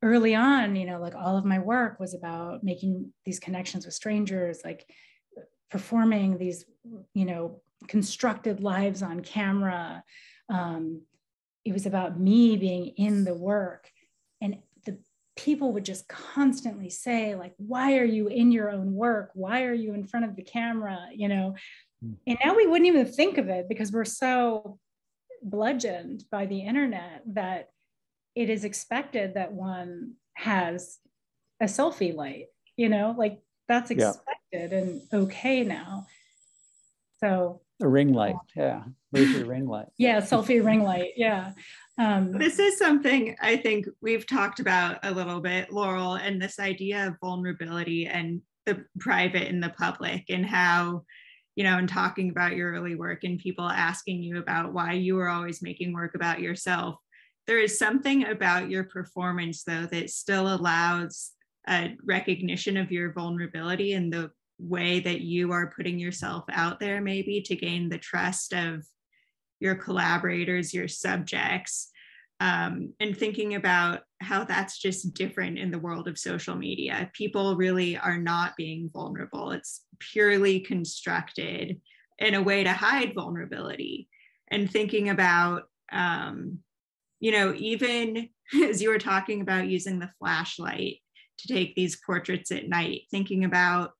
early on you know like all of my work was about making these connections with strangers like performing these you know constructed lives on camera um, it was about me being in the work people would just constantly say like why are you in your own work? Why are you in front of the camera? You know? Hmm. and now we wouldn't even think of it because we're so bludgeoned by the internet that it is expected that one has a selfie light you know? Like that's expected yeah. and okay now. So a ring light yeah. Where's your ring light. Yeah selfie ring light yeah um, this is something I think we've talked about a little bit, Laurel, and this idea of vulnerability and the private and the public, and how, you know, and talking about your early work and people asking you about why you were always making work about yourself. There is something about your performance, though, that still allows a recognition of your vulnerability and the way that you are putting yourself out there, maybe to gain the trust of your collaborators, your subjects, um, and thinking about how that's just different in the world of social media. People really are not being vulnerable, it's purely constructed in a way to hide vulnerability. And thinking about, um, you know, even <laughs> as you were talking about using the flashlight to take these portraits at night, thinking about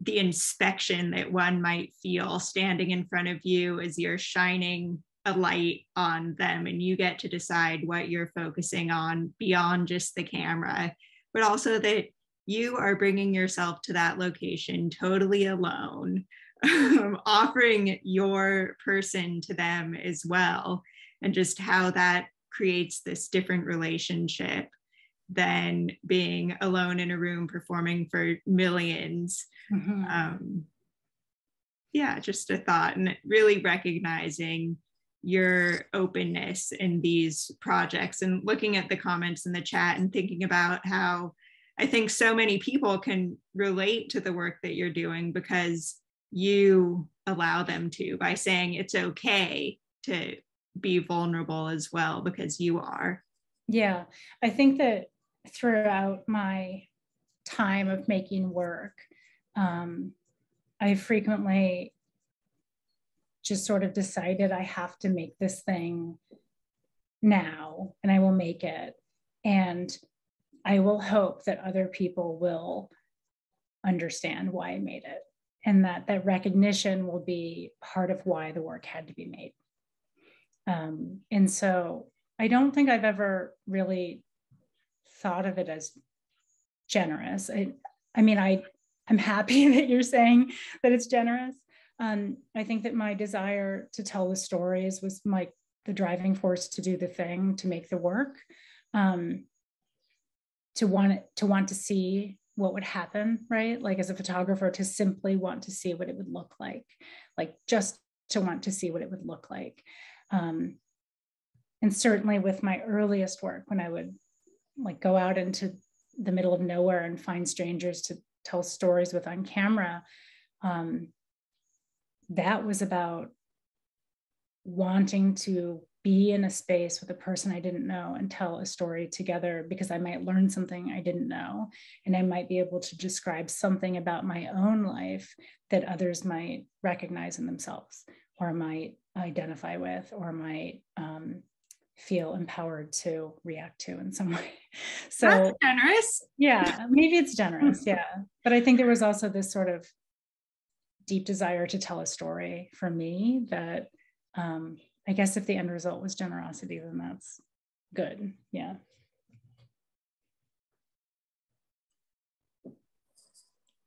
the inspection that one might feel standing in front of you as you're shining a light on them and you get to decide what you're focusing on beyond just the camera but also that you are bringing yourself to that location totally alone um, <laughs> offering your person to them as well and just how that creates this different relationship than being alone in a room performing for 1000000s mm-hmm. um, yeah just a thought and really recognizing your openness in these projects and looking at the comments in the chat and thinking about how i think so many people can relate to the work that you're doing because you allow them to by saying it's okay to be vulnerable as well because you are. Yeah, I think that throughout my time of making work, um, I frequently just sort of decided I have to make this thing now and I will make it. And I will hope that other people will understand why I made it and that that recognition will be part of why the work had to be made. Um, and so I don't think I've ever really thought of it as generous. I, I mean, I, I'm happy <laughs> that you're saying that it's generous. Um, I think that my desire to tell the stories was my the driving force to do the thing, to make the work, um, to want to want to see what would happen, right? Like as a photographer, to simply want to see what it would look like, like just to want to see what it would look like. Um, and certainly with my earliest work, when I would like go out into the middle of nowhere and find strangers to tell stories with on camera, um, that was about wanting to be in a space with a person I didn't know and tell a story together because I might learn something I didn't know. And I might be able to describe something about my own life that others might recognize in themselves or might identify with or might um, feel empowered to react to in some <laughs> way. So That's generous. Yeah, maybe it's <laughs> generous. Yeah. But I think there was also this sort of deep desire to tell a story for me that um, I guess if the end result was generosity, then that's good. Yeah.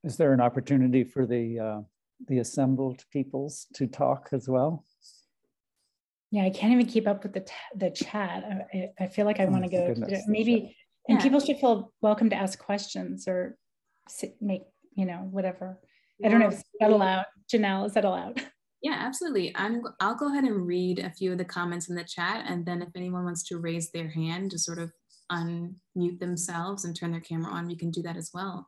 Is there an opportunity for the uh, the assembled peoples to talk as well? Yeah, I can't even keep up with the the chat. I, I, feel like I want to oh, go. maybe, and Yeah. people should feel welcome to ask questions or sit, make you know whatever. I don't know if that allowed. Janelle, is that allowed? <laughs> Yeah, absolutely. I'm, I'll go ahead and read a few of the comments in the chat. And then if anyone wants to raise their hand to sort of unmute themselves and turn their camera on, we can do that as well.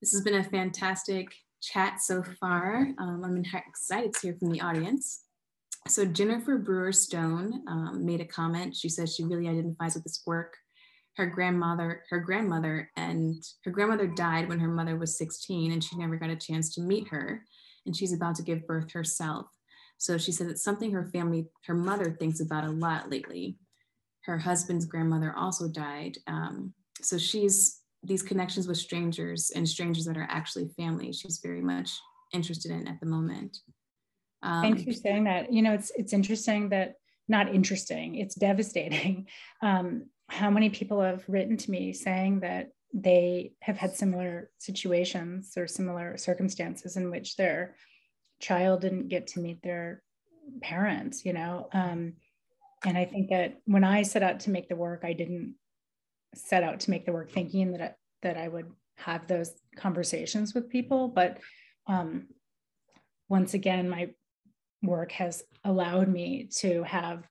This has been a fantastic chat so far. Um, I'm excited to hear from the audience. So Jennifer Brewer Stone um, made a comment. She says she really identifies with this work. Her grandmother, her grandmother, and her grandmother died when her mother was 16, and she never got a chance to meet her and she's about to give birth herself. So she said it's something her family, her mother thinks about a lot lately. Her husband's grandmother also died. Um, so she's these connections with strangers and strangers that are actually family. She's very much interested in at the moment. Um, Thanks for saying that. You know, it's it's interesting that not interesting. It's devastating. <laughs> Um, how many people have written to me saying that they have had similar situations or similar circumstances in which their child didn't get to meet their parents you know um, and i think that when i set out to make the work i didn't set out to make the work thinking that I, that i would have those conversations with people but um, once again my work has allowed me to have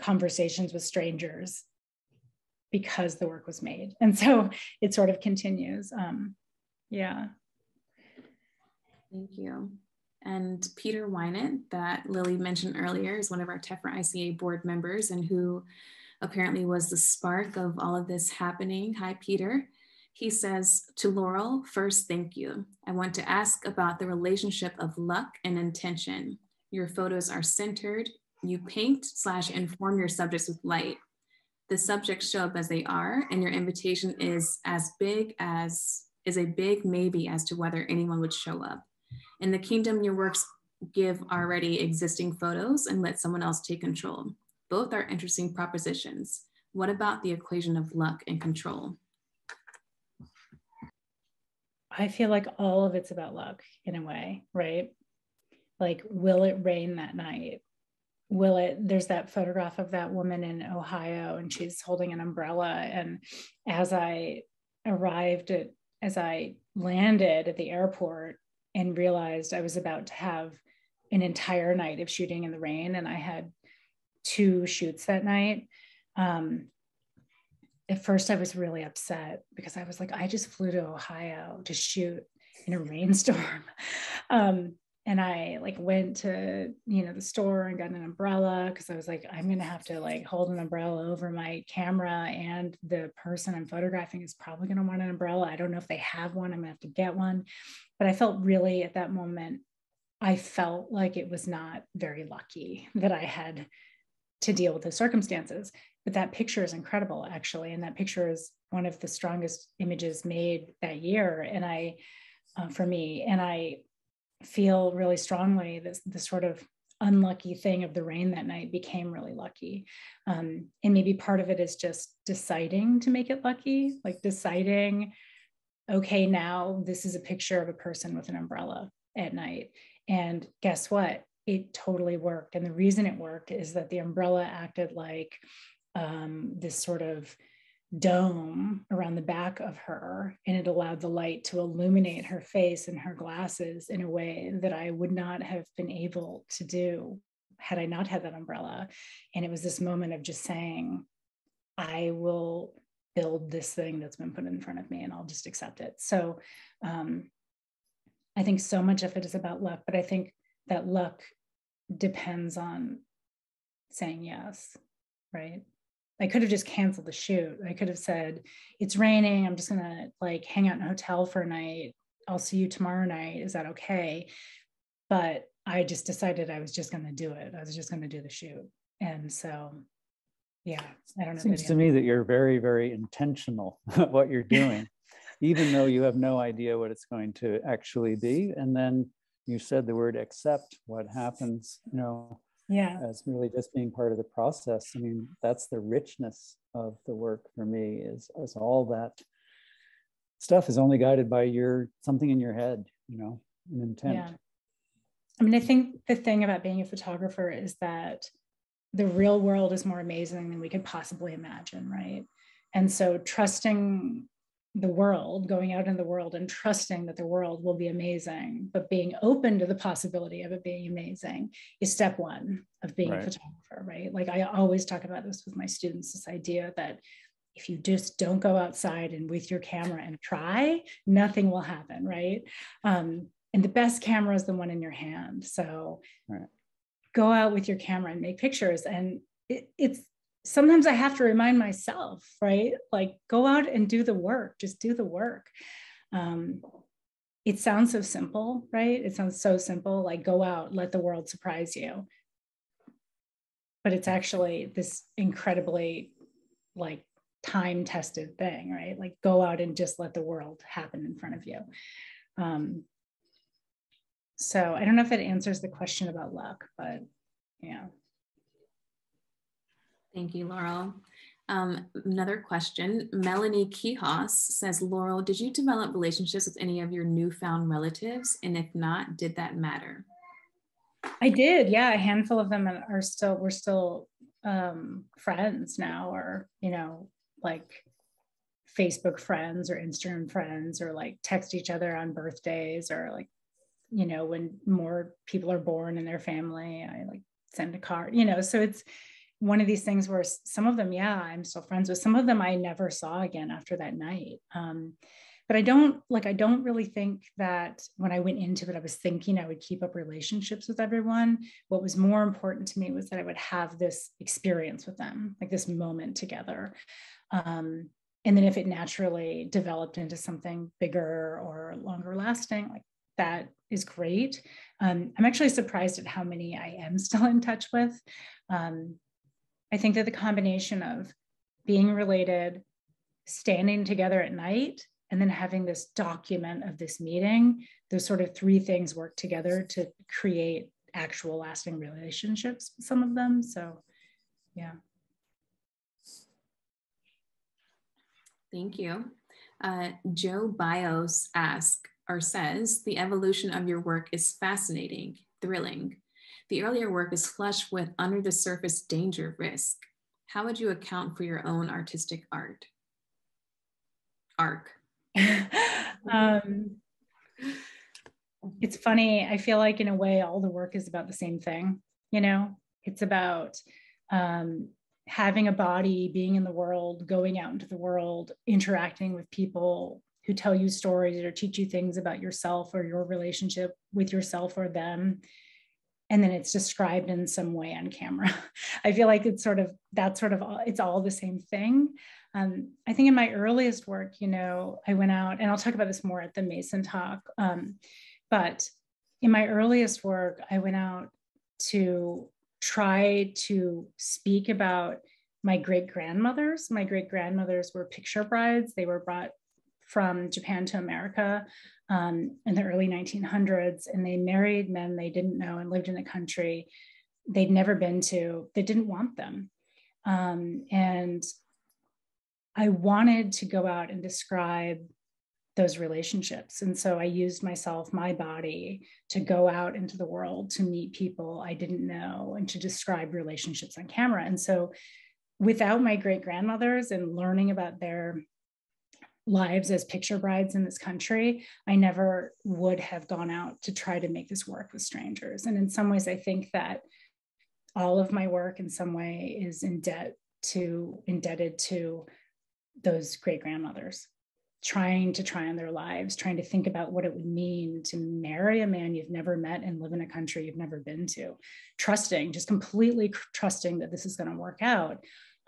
conversations with strangers because the work was made. <laughs> And so it sort of continues. Um, yeah. Thank you. And Peter Winant, that Lily mentioned earlier, is one of our Tephra ICA board members and who apparently was the spark of all of this happening. Hi, Peter. He says to Laurel, first, thank you. I want to ask about the relationship of luck and intention. Your photos are centered. You paint slash inform your subjects with light. The subjects show up as they are and your invitation is as big as is a big maybe as to whether anyone would show up. In the kingdom your works give already existing photos and let someone else take control. Both are interesting propositions. What about the equation of luck and control? I feel like all of it's about luck in a way right like will it rain that night? Will it there's that photograph of that woman in ohio and she's holding an umbrella. And as i arrived at as i landed at the airport and realized i was about to have an entire night of shooting in the rain and i had two shoots that night um, at first i was really upset because i was like i just flew to ohio to shoot in a rainstorm. <laughs> Um, and I like went to you know the store and got an umbrella because I was like I'm gonna have to like hold an umbrella over my camera and the person I'm photographing is probably gonna want an umbrella. I don't know if they have one. I'm gonna have to get one, but I felt really at that moment I felt like it was not very lucky that I had to deal with the circumstances. But that picture is incredible, actually, and that picture is one of the strongest images made that year. And I, uh, for me, and I feel really strongly this the sort of unlucky thing of the rain that night became really lucky. Um, and maybe part of it is just deciding to make it lucky, like deciding, okay, now this is a picture of a person with an umbrella at night. And guess what? It totally worked. And the reason it worked is that the umbrella acted like um, this sort of dome around the back of her and it allowed the light to illuminate her face and her glasses in a way that I would not have been able to do had I not had that umbrella. And it was this moment of just saying, I will build this thing that's been put in front of me and I'll just accept it. So um, I think so much of it is about luck, but I think that luck depends on saying yes, right? I could have just canceled the shoot. I could have said, it's raining. I'm just going to like hang out in a hotel for a night. I'll see you tomorrow night. Is that okay? But I just decided I was just going to do it. I was just going to do the shoot. And so, yeah, I don't know. Seems to me that you're very, very intentional about what you're doing, <laughs> even though you have no idea what it's going to actually be. And then you said the word accept what happens, you know, yeah. as really just being part of the process. I mean that's the richness of the work for me is, is all that stuff is only guided by your something in your head you know an intent. Yeah. i mean i think the thing about being a photographer is that the real world is more amazing than we could possibly imagine right? And so trusting the world, going out in the world and trusting that the world will be amazing, but being open to the possibility of it being amazing is step one of being right. a photographer, right? Like I always talk about this with my students this idea that if you just don't go outside and with your camera and try, nothing will happen, right? Um, and the best camera is the one in your hand. So right. go out with your camera and make pictures. And it, it's sometimes I have to remind myself, right? Like go out and do the work, just do the work. Um, it sounds so simple, right? It sounds so simple, like go out, let the world surprise you. But it's actually this incredibly like time tested thing, right? Like go out and just let the world happen in front of you. Um, so I don't know if it answers the question about luck, but yeah. Thank you, Laurel. Um, another question, Melanie Kihos says, Laurel, did you develop relationships with any of your newfound relatives? And if not, did that matter? I did, yeah. A handful of them are still, we're still um, friends now, or, you know, like Facebook friends or Instagram friends, or like text each other on birthdays, or like, you know, when more people are born in their family, I like send a card, you know, so it's, one of these things where some of them, yeah, I'm still friends with. Some of them I never saw again after that night. Um, but I don't like, I don't really think that when I went into it, I was thinking I would keep up relationships with everyone. What was more important to me was that I would have this experience with them, like this moment together. Um, and then if it naturally developed into something bigger or longer lasting, like that is great. Um, I'm actually surprised at how many I am <laughs> still in touch with. Um, I think that the combination of being related, standing together at night, and then having this document of this meeting, those sort of three things work together to create actual lasting relationships some of them. So, yeah. Thank you. Uh, Joe Bios asks or says, the evolution of your work is fascinating, thrilling. The earlier work is flush with under the surface danger risk. How would you account for your own artistic art? Arc. <laughs> um, it's funny. I feel like, in a way, all the work is about the same thing. You know, it's about um, having a body, being in the world, going out into the world, interacting with people, who tell you stories or teach you things about yourself or your relationship with yourself or them and then it's described in some way on camera <laughs> i feel like it's sort of that's sort of all, it's all the same thing um, i think in my earliest work you know i went out and i'll talk about this more at the mason talk um, but in my earliest work i went out to try to speak about my great grandmothers. My great grandmothers were picture brides. They were brought from Japan to America um, in the early 1900s, and they married men they didn't know and lived in a country they'd never been to They didn't want them. Um, and I wanted to go out and describe those relationships. And so I used myself, my body, to go out into the world to meet people I didn't know and to describe relationships on camera. And so without my great grandmothers and learning about their lives as picture brides in this country, I never would have gone out to try to make this work with strangers. And in some ways, I think that all of my work in some way is in debt to indebted to those great grandmothers trying to try on their lives, trying to think about what it would mean to marry a man you've never met and live in a country you've never been to, trusting, just completely trusting that this is going to work out.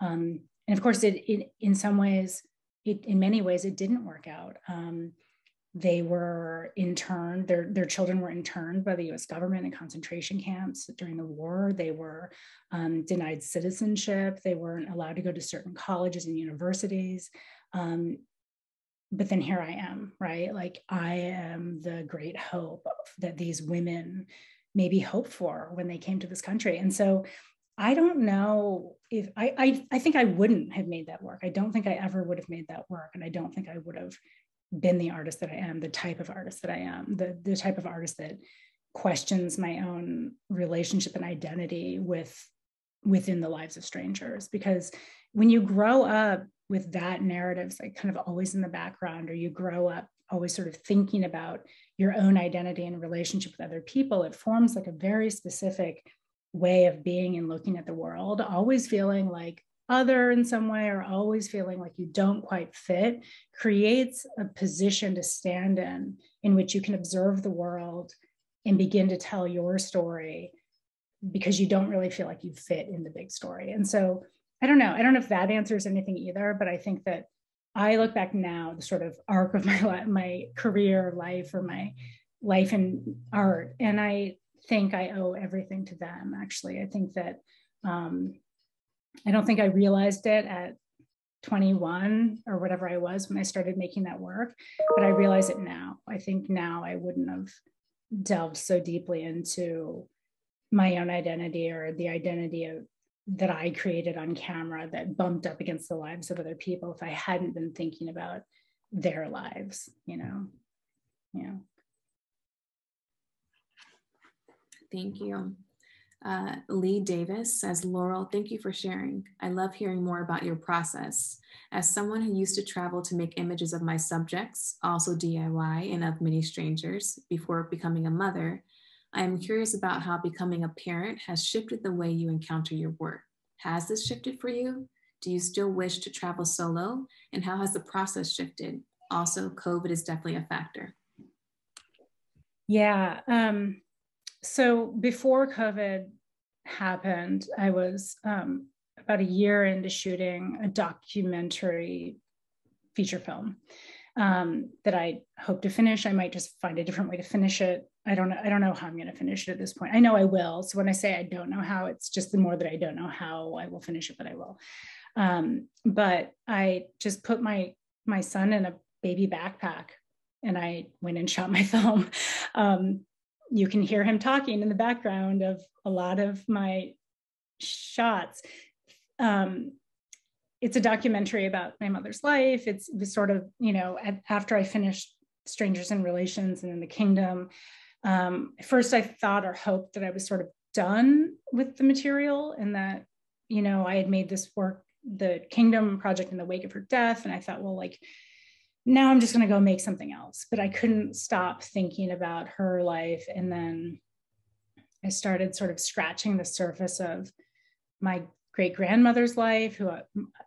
Um, and of course, it, it in some ways, it, in many ways, it didn't work out. Um, they were interned, their, their children were interned by the US government in concentration camps during the war. They were um, denied citizenship. They weren't allowed to go to certain colleges and universities. Um, but then here I am, right? Like I am the great hope that these women maybe hope for when they came to this country. And so I don't know if I, I, I think I wouldn't have made that work. I don't think I ever would have made that work. And I don't think I would have been the artist that I am, the type of artist that I am, the, the type of artist that questions my own relationship and identity with within the lives of strangers. Because when you grow up with that narrative like kind of always in the background or you grow up always sort of thinking about your own identity and relationship with other people it forms like a very specific way of being and looking at the world always feeling like other in some way or always feeling like you don't quite fit creates a position to stand in in which you can observe the world and begin to tell your story because you don't really feel like you fit in the big story and so I don't know. I don't know if that answers anything either, but I think that I look back now, the sort of arc of <laughs> my my career, life, or my life in art, and I think I owe everything to them. Actually, I think that um, I don't think I realized it at 21 or whatever I was when I started making that work, but I realize it now. I think now I wouldn't have delved so deeply into my own identity or the identity of that I created on camera that bumped up against the lives of other people if I hadn't been thinking about their lives, you know. Yeah. Thank you. Uh, Lee Davis says, Laurel, thank you for sharing. I love hearing more about your process. As someone who used to travel to make images of my subjects, also DIY, and of many strangers before becoming a mother, I am curious about how becoming a parent has shifted the way you encounter your work. Has this shifted for you? Do you still wish to travel solo? And how has the process shifted? Also, COVID is definitely a factor. Yeah. Um, so before COVID happened, I was um, about a year into shooting a documentary feature film um, that I hope to finish. I might just find a different way to finish it. I don't know. I don't know how I'm going to finish it at this point. I know I will. So when I say I don't know how, it's just the more that I don't know how I will finish it, but I will. Um, but I just put my my son in a baby backpack and I went and shot my <laughs> film. Um, you can hear him talking in the background of a lot of my shots. Um, it's a documentary about my mother's life. It's, it sort of, you know, at, after I finished Strangers in Relations and in the Kingdom, um, first I thought or hoped that I was sort of done with the material and that, you know, I had made this work, the Kingdom project in the wake of her death. And I thought, well, like, now I'm just going to go make something else. But I couldn't stop thinking about her life. And then I started sort of scratching the surface of my great grandmother's life, who uh,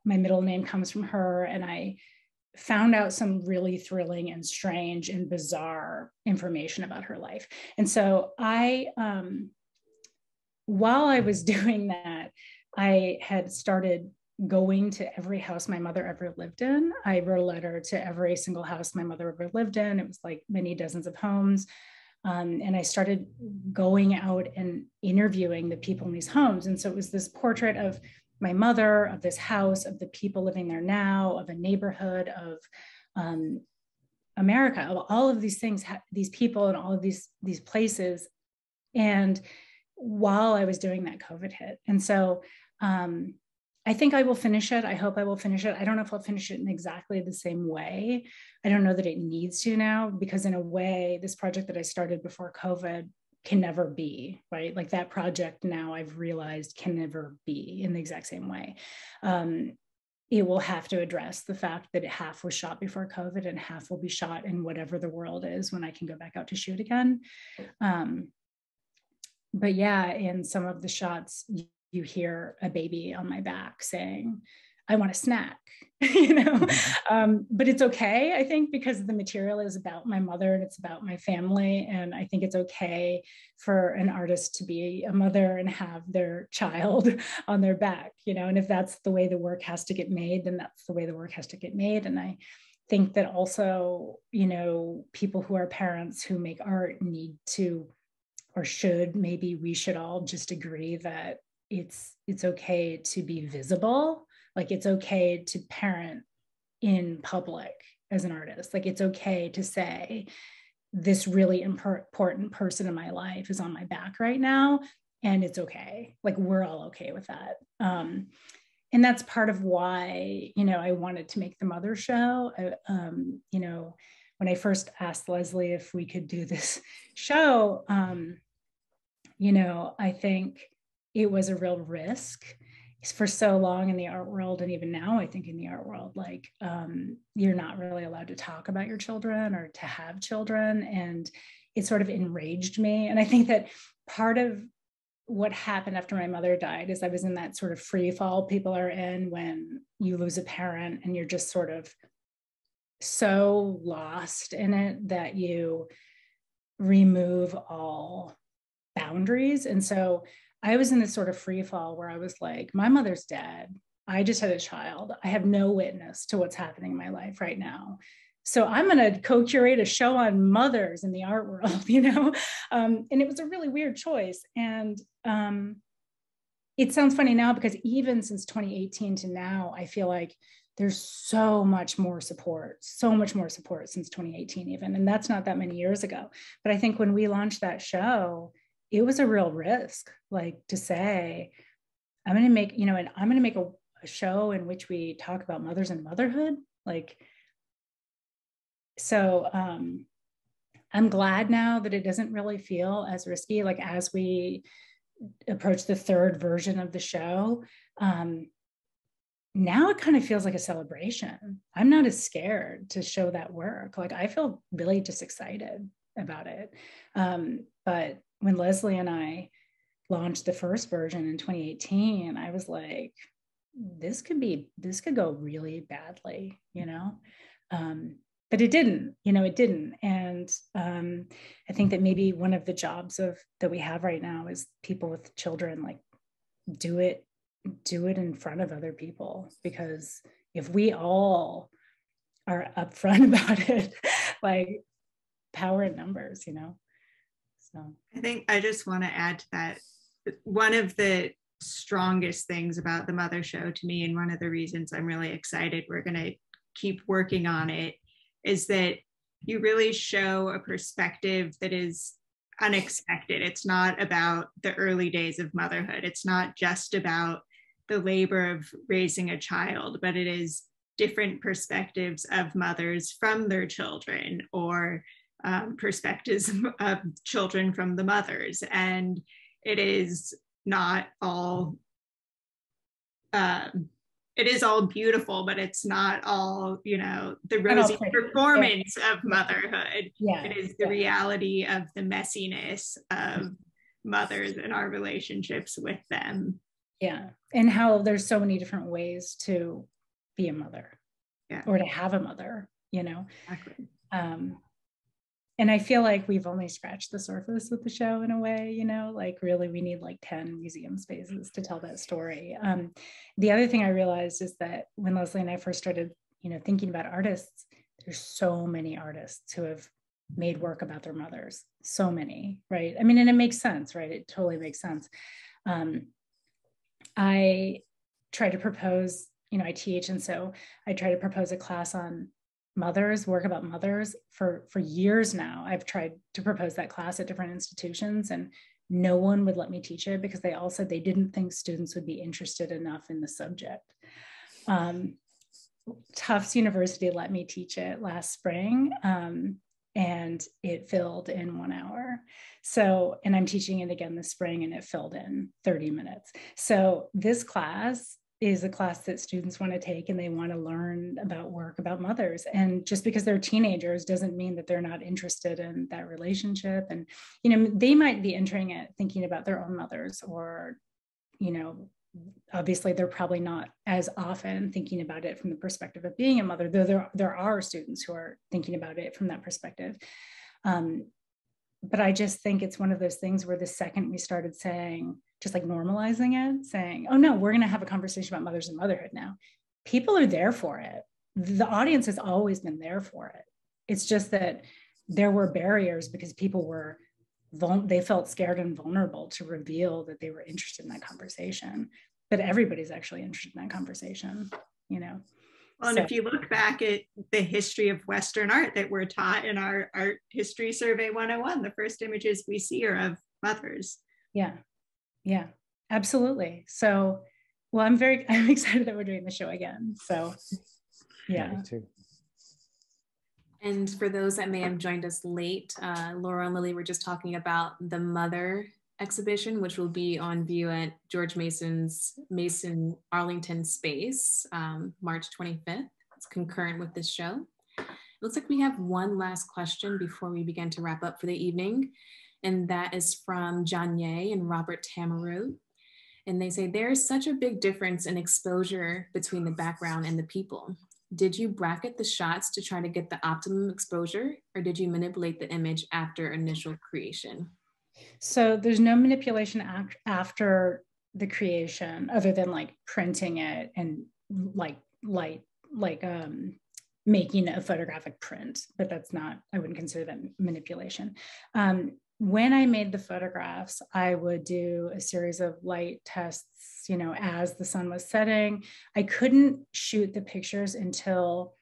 my middle name comes from her. And I found out some really thrilling and strange and bizarre information about her life. And so I, um, while I was <laughs> doing that, I had started going to every house my mother ever lived in. I wrote a letter to every single house my mother ever lived in. It was like many dozens of homes. Um, and I started going out and interviewing the people in these homes. And so it was this portrait of my mother, of this house, of the people living there now, of a neighborhood, of um, America, of all of these things, these people and all of these, these places. And while I was doing that, COVID hit. And so um, I think I will finish it. I hope I will finish it. I don't know if I'll finish it in exactly the same way. I don't know that it needs to now, because in a way, this project that I started before COVID can never be right like that project now i've realized can never be in the exact same way um, it will have to address the fact that half was shot before covid and half will be shot in whatever the world is when i can go back out to shoot again um, but yeah in some of the shots you, hear a baby on my back saying I want a snack, <laughs> you know. Mm-hmm. Um, but it's okay, I think, because the material is about my mother and it's about my family. And I think it's okay for an artist to be a mother and have their child <laughs> on their back, you know. And if that's the way the work has to get made, then that's the way the work has to get made. And I think that also, you know, people who are parents who make art need to or should maybe we should all just agree that it's it's okay to be visible. Like it's okay to parent in public as an artist. Like it's okay to say this really important person in my life is on my back right now and it's okay. Like we're all okay with that. Um, and that's part of why you know i wanted to make the mother show. I, um, you know when i first asked leslie if we could do this <laughs> show um, you know i think it was a real risk for so long in the art world and even now i think in the art world like um, you're not really allowed to talk about your children or to have children. And it sort of enraged me. And i think that part of what happened after my mother died is i was in that sort of free fall people are in when you lose a parent and you're just sort of so lost in it that you remove all boundaries. And so I was in this sort of free fall where I was like, my mother's dead. I just had a child. I have no witness to what's happening in my life right now. So I'm going to co-curate a show on mothers in the art world, <laughs> you know? Um, and it was a really weird choice. And um, it sounds funny now because even since 2018 to now, I feel like there's so much more support, so much more support since 2018 even. And that's not that many years ago. But I think when we launched that show, it was a real risk, like to say, I'm going to make, you know, and I'm going to make a, a show in which we talk about mothers and motherhood. Like, so um, I'm glad now that it doesn't really feel as risky. Like, as we approach the third version of the show, um, now it kind of feels like a celebration. I'm not as scared to show that work. Like, I feel really just excited about it. Um, but when Leslie and I launched the first version in 2018, I was like, this could be, this could go really badly, you know? Um, but it didn't, you know, it didn't. And um, I think that maybe one of the jobs of that we have right now is people with children, like do it, do it in front of other people. Because if we all are upfront <laughs> about it, like power in numbers, you know? So I think I just want to add to that. One of the strongest things about the Mother Show to me, and one of the reasons I'm really excited we're going to keep working on it, is that you really show a perspective that is unexpected. It's not about the early days of motherhood, it's not just about the labor of raising a child, but it is different perspectives of mothers from their children or um, perspectives <laughs> of children from the mothers. And it is not all, um, it is all beautiful, but it's not all, you know, the rosy performance yeah. of motherhood. Yeah. It is the yeah. reality of the messiness of mothers and our relationships with them. Yeah. And how there's so many different ways to be a mother yeah. or to have a mother, you know? Exactly. Um, and I feel like we've only scratched the surface with the show in a way, you know, like really we need like 10 museum spaces to tell that story. Um, the other thing I realized is that when Leslie and I first started, you know, thinking about artists, there's so many artists who have made work about their mothers, so many, right? I mean, and it makes sense, right? It totally makes sense. Um, I try to propose, you know, I teach, and so I try to propose a class on mothers, work about mothers for, for years now. I've tried to propose that class at different institutions and no one would let me teach it because they all said they didn't think students would be interested enough in the subject. Um, Tufts University let me teach it last spring um, and it filled in one hour. So, and I'm teaching it again this spring and it filled in 30 minutes. So this class is a class that students want to take and they want to learn about work about mothers. And just because they're teenagers doesn't mean that they're not interested in that relationship. And you know they might be entering it thinking about their own mothers or you know obviously they're probably not as often thinking about it from the perspective of being a mother though there, there are students who are thinking about it from that perspective. Um, but i just think it's one of those things where the second we started saying just like normalizing it, saying, oh no, we're going to have a conversation about mothers and motherhood now. People are there for it. The audience has always been there for it. It's just that there were barriers because people were, they felt scared and vulnerable to reveal that they were interested in that conversation. But everybody's actually interested in that conversation, you know. Well, and so, if you look back at the history of Western art that we're taught in our art history survey 101, the first images we see are of mothers. Yeah. Yeah, absolutely. So, well, I'm very, <laughs> I'm excited that we're doing the show again. So, yeah. Me too. And for those that may have joined us late, uh, Laurel and Lily were just talking about the Mother exhibition, which will be on view at George Mason's Mason Arlington space, um, March 25th. It's concurrent with this show. It looks like we have one last question before we begin to wrap up for the evening and that is from John Ye and Robert Tamaru. And they say there's such a big difference in exposure between the background and the people. Did you bracket the shots to try to get the optimum exposure, or did you manipulate the image after initial creation? So there's no manipulation after the creation, other than like printing it and like light, like um, making a photographic print, but that's not, I wouldn't consider that manipulation. Um, when I made the photographs, I would do a series of light tests, you know, as the sun was setting. I couldn't shoot the pictures until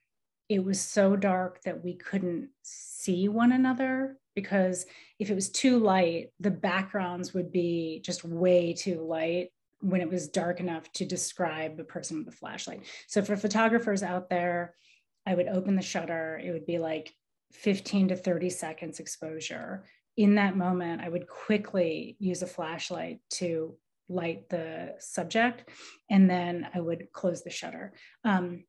it was so dark that we couldn't see one another because if it was too light, the backgrounds would be just way too light when it was dark enough to describe the person with a flashlight. So for photographers out there, I would open the shutter, it would be like 15 to 30 seconds exposure in that moment, I would quickly use a flashlight to light the subject, and then I would close the shutter. Um,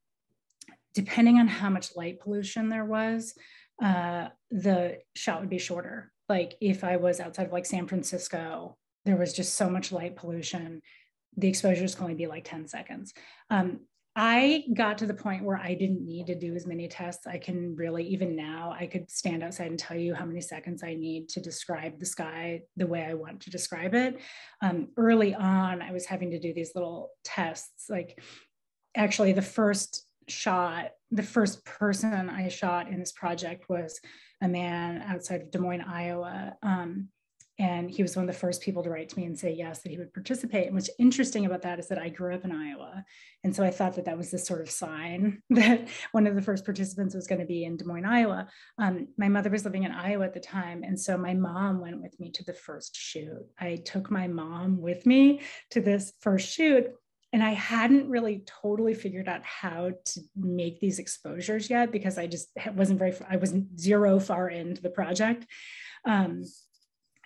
depending on how much light pollution there was, uh, the shot would be shorter. Like if I was outside of like San Francisco, there was just so much light pollution, the exposures can only be like 10 seconds. Um, I got to the point where I didn't need to do as many tests. I can really, even now, I could stand outside and tell you how many seconds I need to describe the sky the way I want to describe it. Um, early on, I was having to do these little tests. Like, actually, the first shot, the first person I shot in this project was a man outside of Des Moines, Iowa. Um, and he was one of the first people to write to me and say yes that he would participate. And what's interesting about that is that i grew up in iowa. And so i thought that that was this sort of sign <laughs> that one of the first participants was going to be in des moines iowa. Um, my mother was living in iowa at the time. And so my mom went with me to the first shoot. I took my mom with me to this first shoot. And I hadn't really totally figured out how to make these exposures yet because I just wasn't very, I wasn't zero far into the project. Um,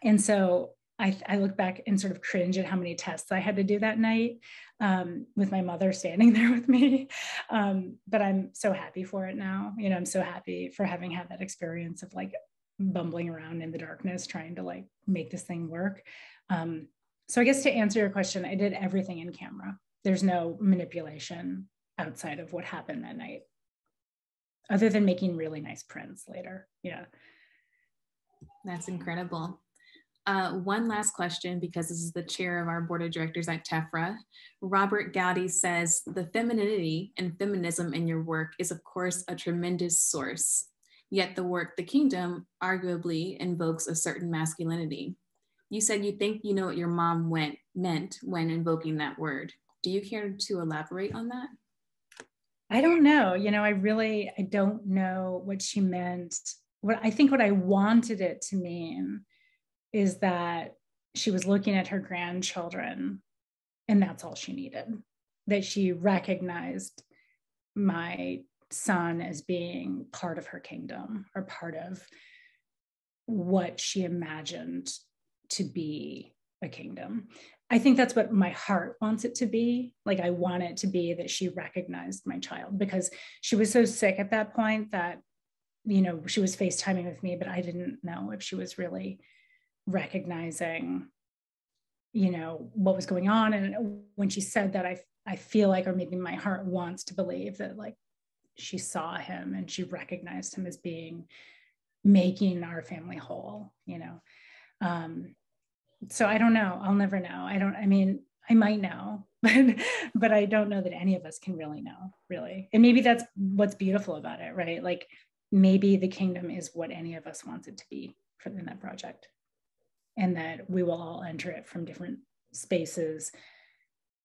and so I, I, look back and sort of cringe at how many tests I had to do that night um, with my mother standing <laughs> there with me. Um, but I'm so happy for it now. You know, I'm so happy for having had that experience of like bumbling around in the darkness, trying to like make this thing work. Um, so I guess to answer your question, I did everything in camera. There's no manipulation outside of what happened that night. other than making really nice prints later. Yeah. That's incredible. Uh, one last question, because this is the chair of our board of directors at Tephra. Robert Gowdy says, the femininity and feminism in your work is of course a tremendous source, yet the work, The Kingdom, arguably invokes a certain masculinity. You said you think you know what your mom went, meant when invoking that word. Do you care to elaborate on that? I don't know. You know, I really, I don't know what she meant. What I think what I wanted it to mean is that she was looking at her grandchildren and that's all she needed that she recognized my son as being part of her kingdom or part of what she imagined to be a kingdom. I think that's what my heart wants it to be. Like, I want it to be that she recognized my child because she was so sick at that point that, you know, she was FaceTiming with me, but I didn't know if she was really recognizing you know what was going on. And when she said that i i feel like or maybe my heart wants to believe that like she saw him and she recognized him as being making our family whole you know? Um so i don't know. I'll never know. I don't i mean i might know <laughs> but but i don't know that any of us can really know really. And maybe that's what's beautiful about it right? Like maybe the kingdom is what any of us wants it to be for in that project and that we will all enter it from different spaces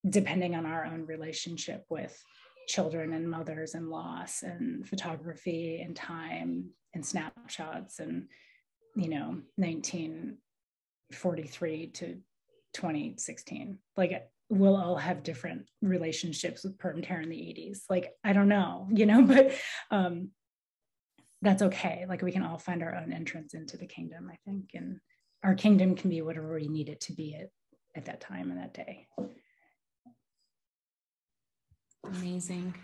depending on our own relationship with children and mothers and loss and photography and time and snapshots and you know 1943 to 2016 like we'll all have different relationships with perm tear in the 80s like i don't know you know <laughs> but um that's okay. Like we can all find our own entrance into the kingdom i think and our kingdom can be whatever we need it to be at, at that time and that day. Amazing.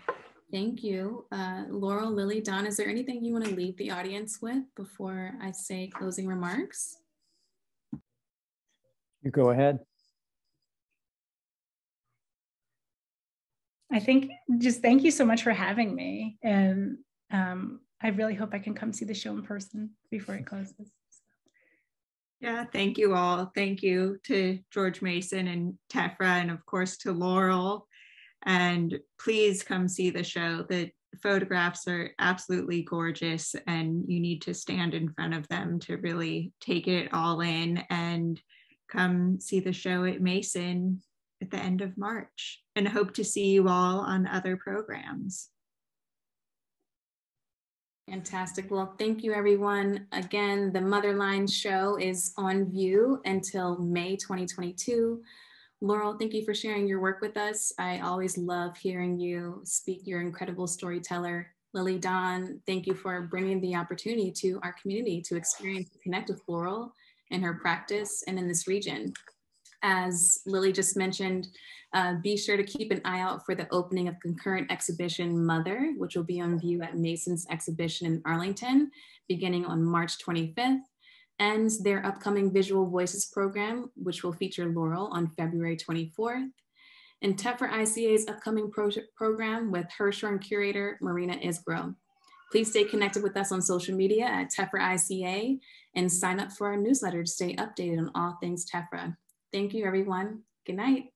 Thank you. Uh, Laurel, Lily, Don, is there anything you want to leave the audience with before I say closing remarks? You go ahead. I think just thank you so much for having me. And um, I really hope I can come see the show in person before it closes. Yeah, thank you all. Thank you to George Mason and Tephra, and of course to Laurel. And please come see the show. The photographs are absolutely gorgeous, and you need to stand in front of them to really take it all in and come see the show at Mason at the end of March. And hope to see you all on other programs. Fantastic. Well, thank you, everyone. Again, the Motherline show is on view until May 2022. Laurel, thank you for sharing your work with us. I always love hearing you speak. You're an incredible storyteller. Lily Don, thank you for bringing the opportunity to our community to experience connect with Laurel and her practice and in this region. As Lily just mentioned, uh, be sure to keep an eye out for the opening of concurrent exhibition Mother, which will be on view at Mason's exhibition in Arlington, beginning on March 25th, and their upcoming Visual Voices program, which will feature Laurel on February 24th, and Tephra ICA's upcoming pro program with Hirshhorn curator Marina Isgro. Please stay connected with us on social media at Tephra ICA and sign up for our newsletter to stay updated on all things Tephra. Thank you, everyone. Good night.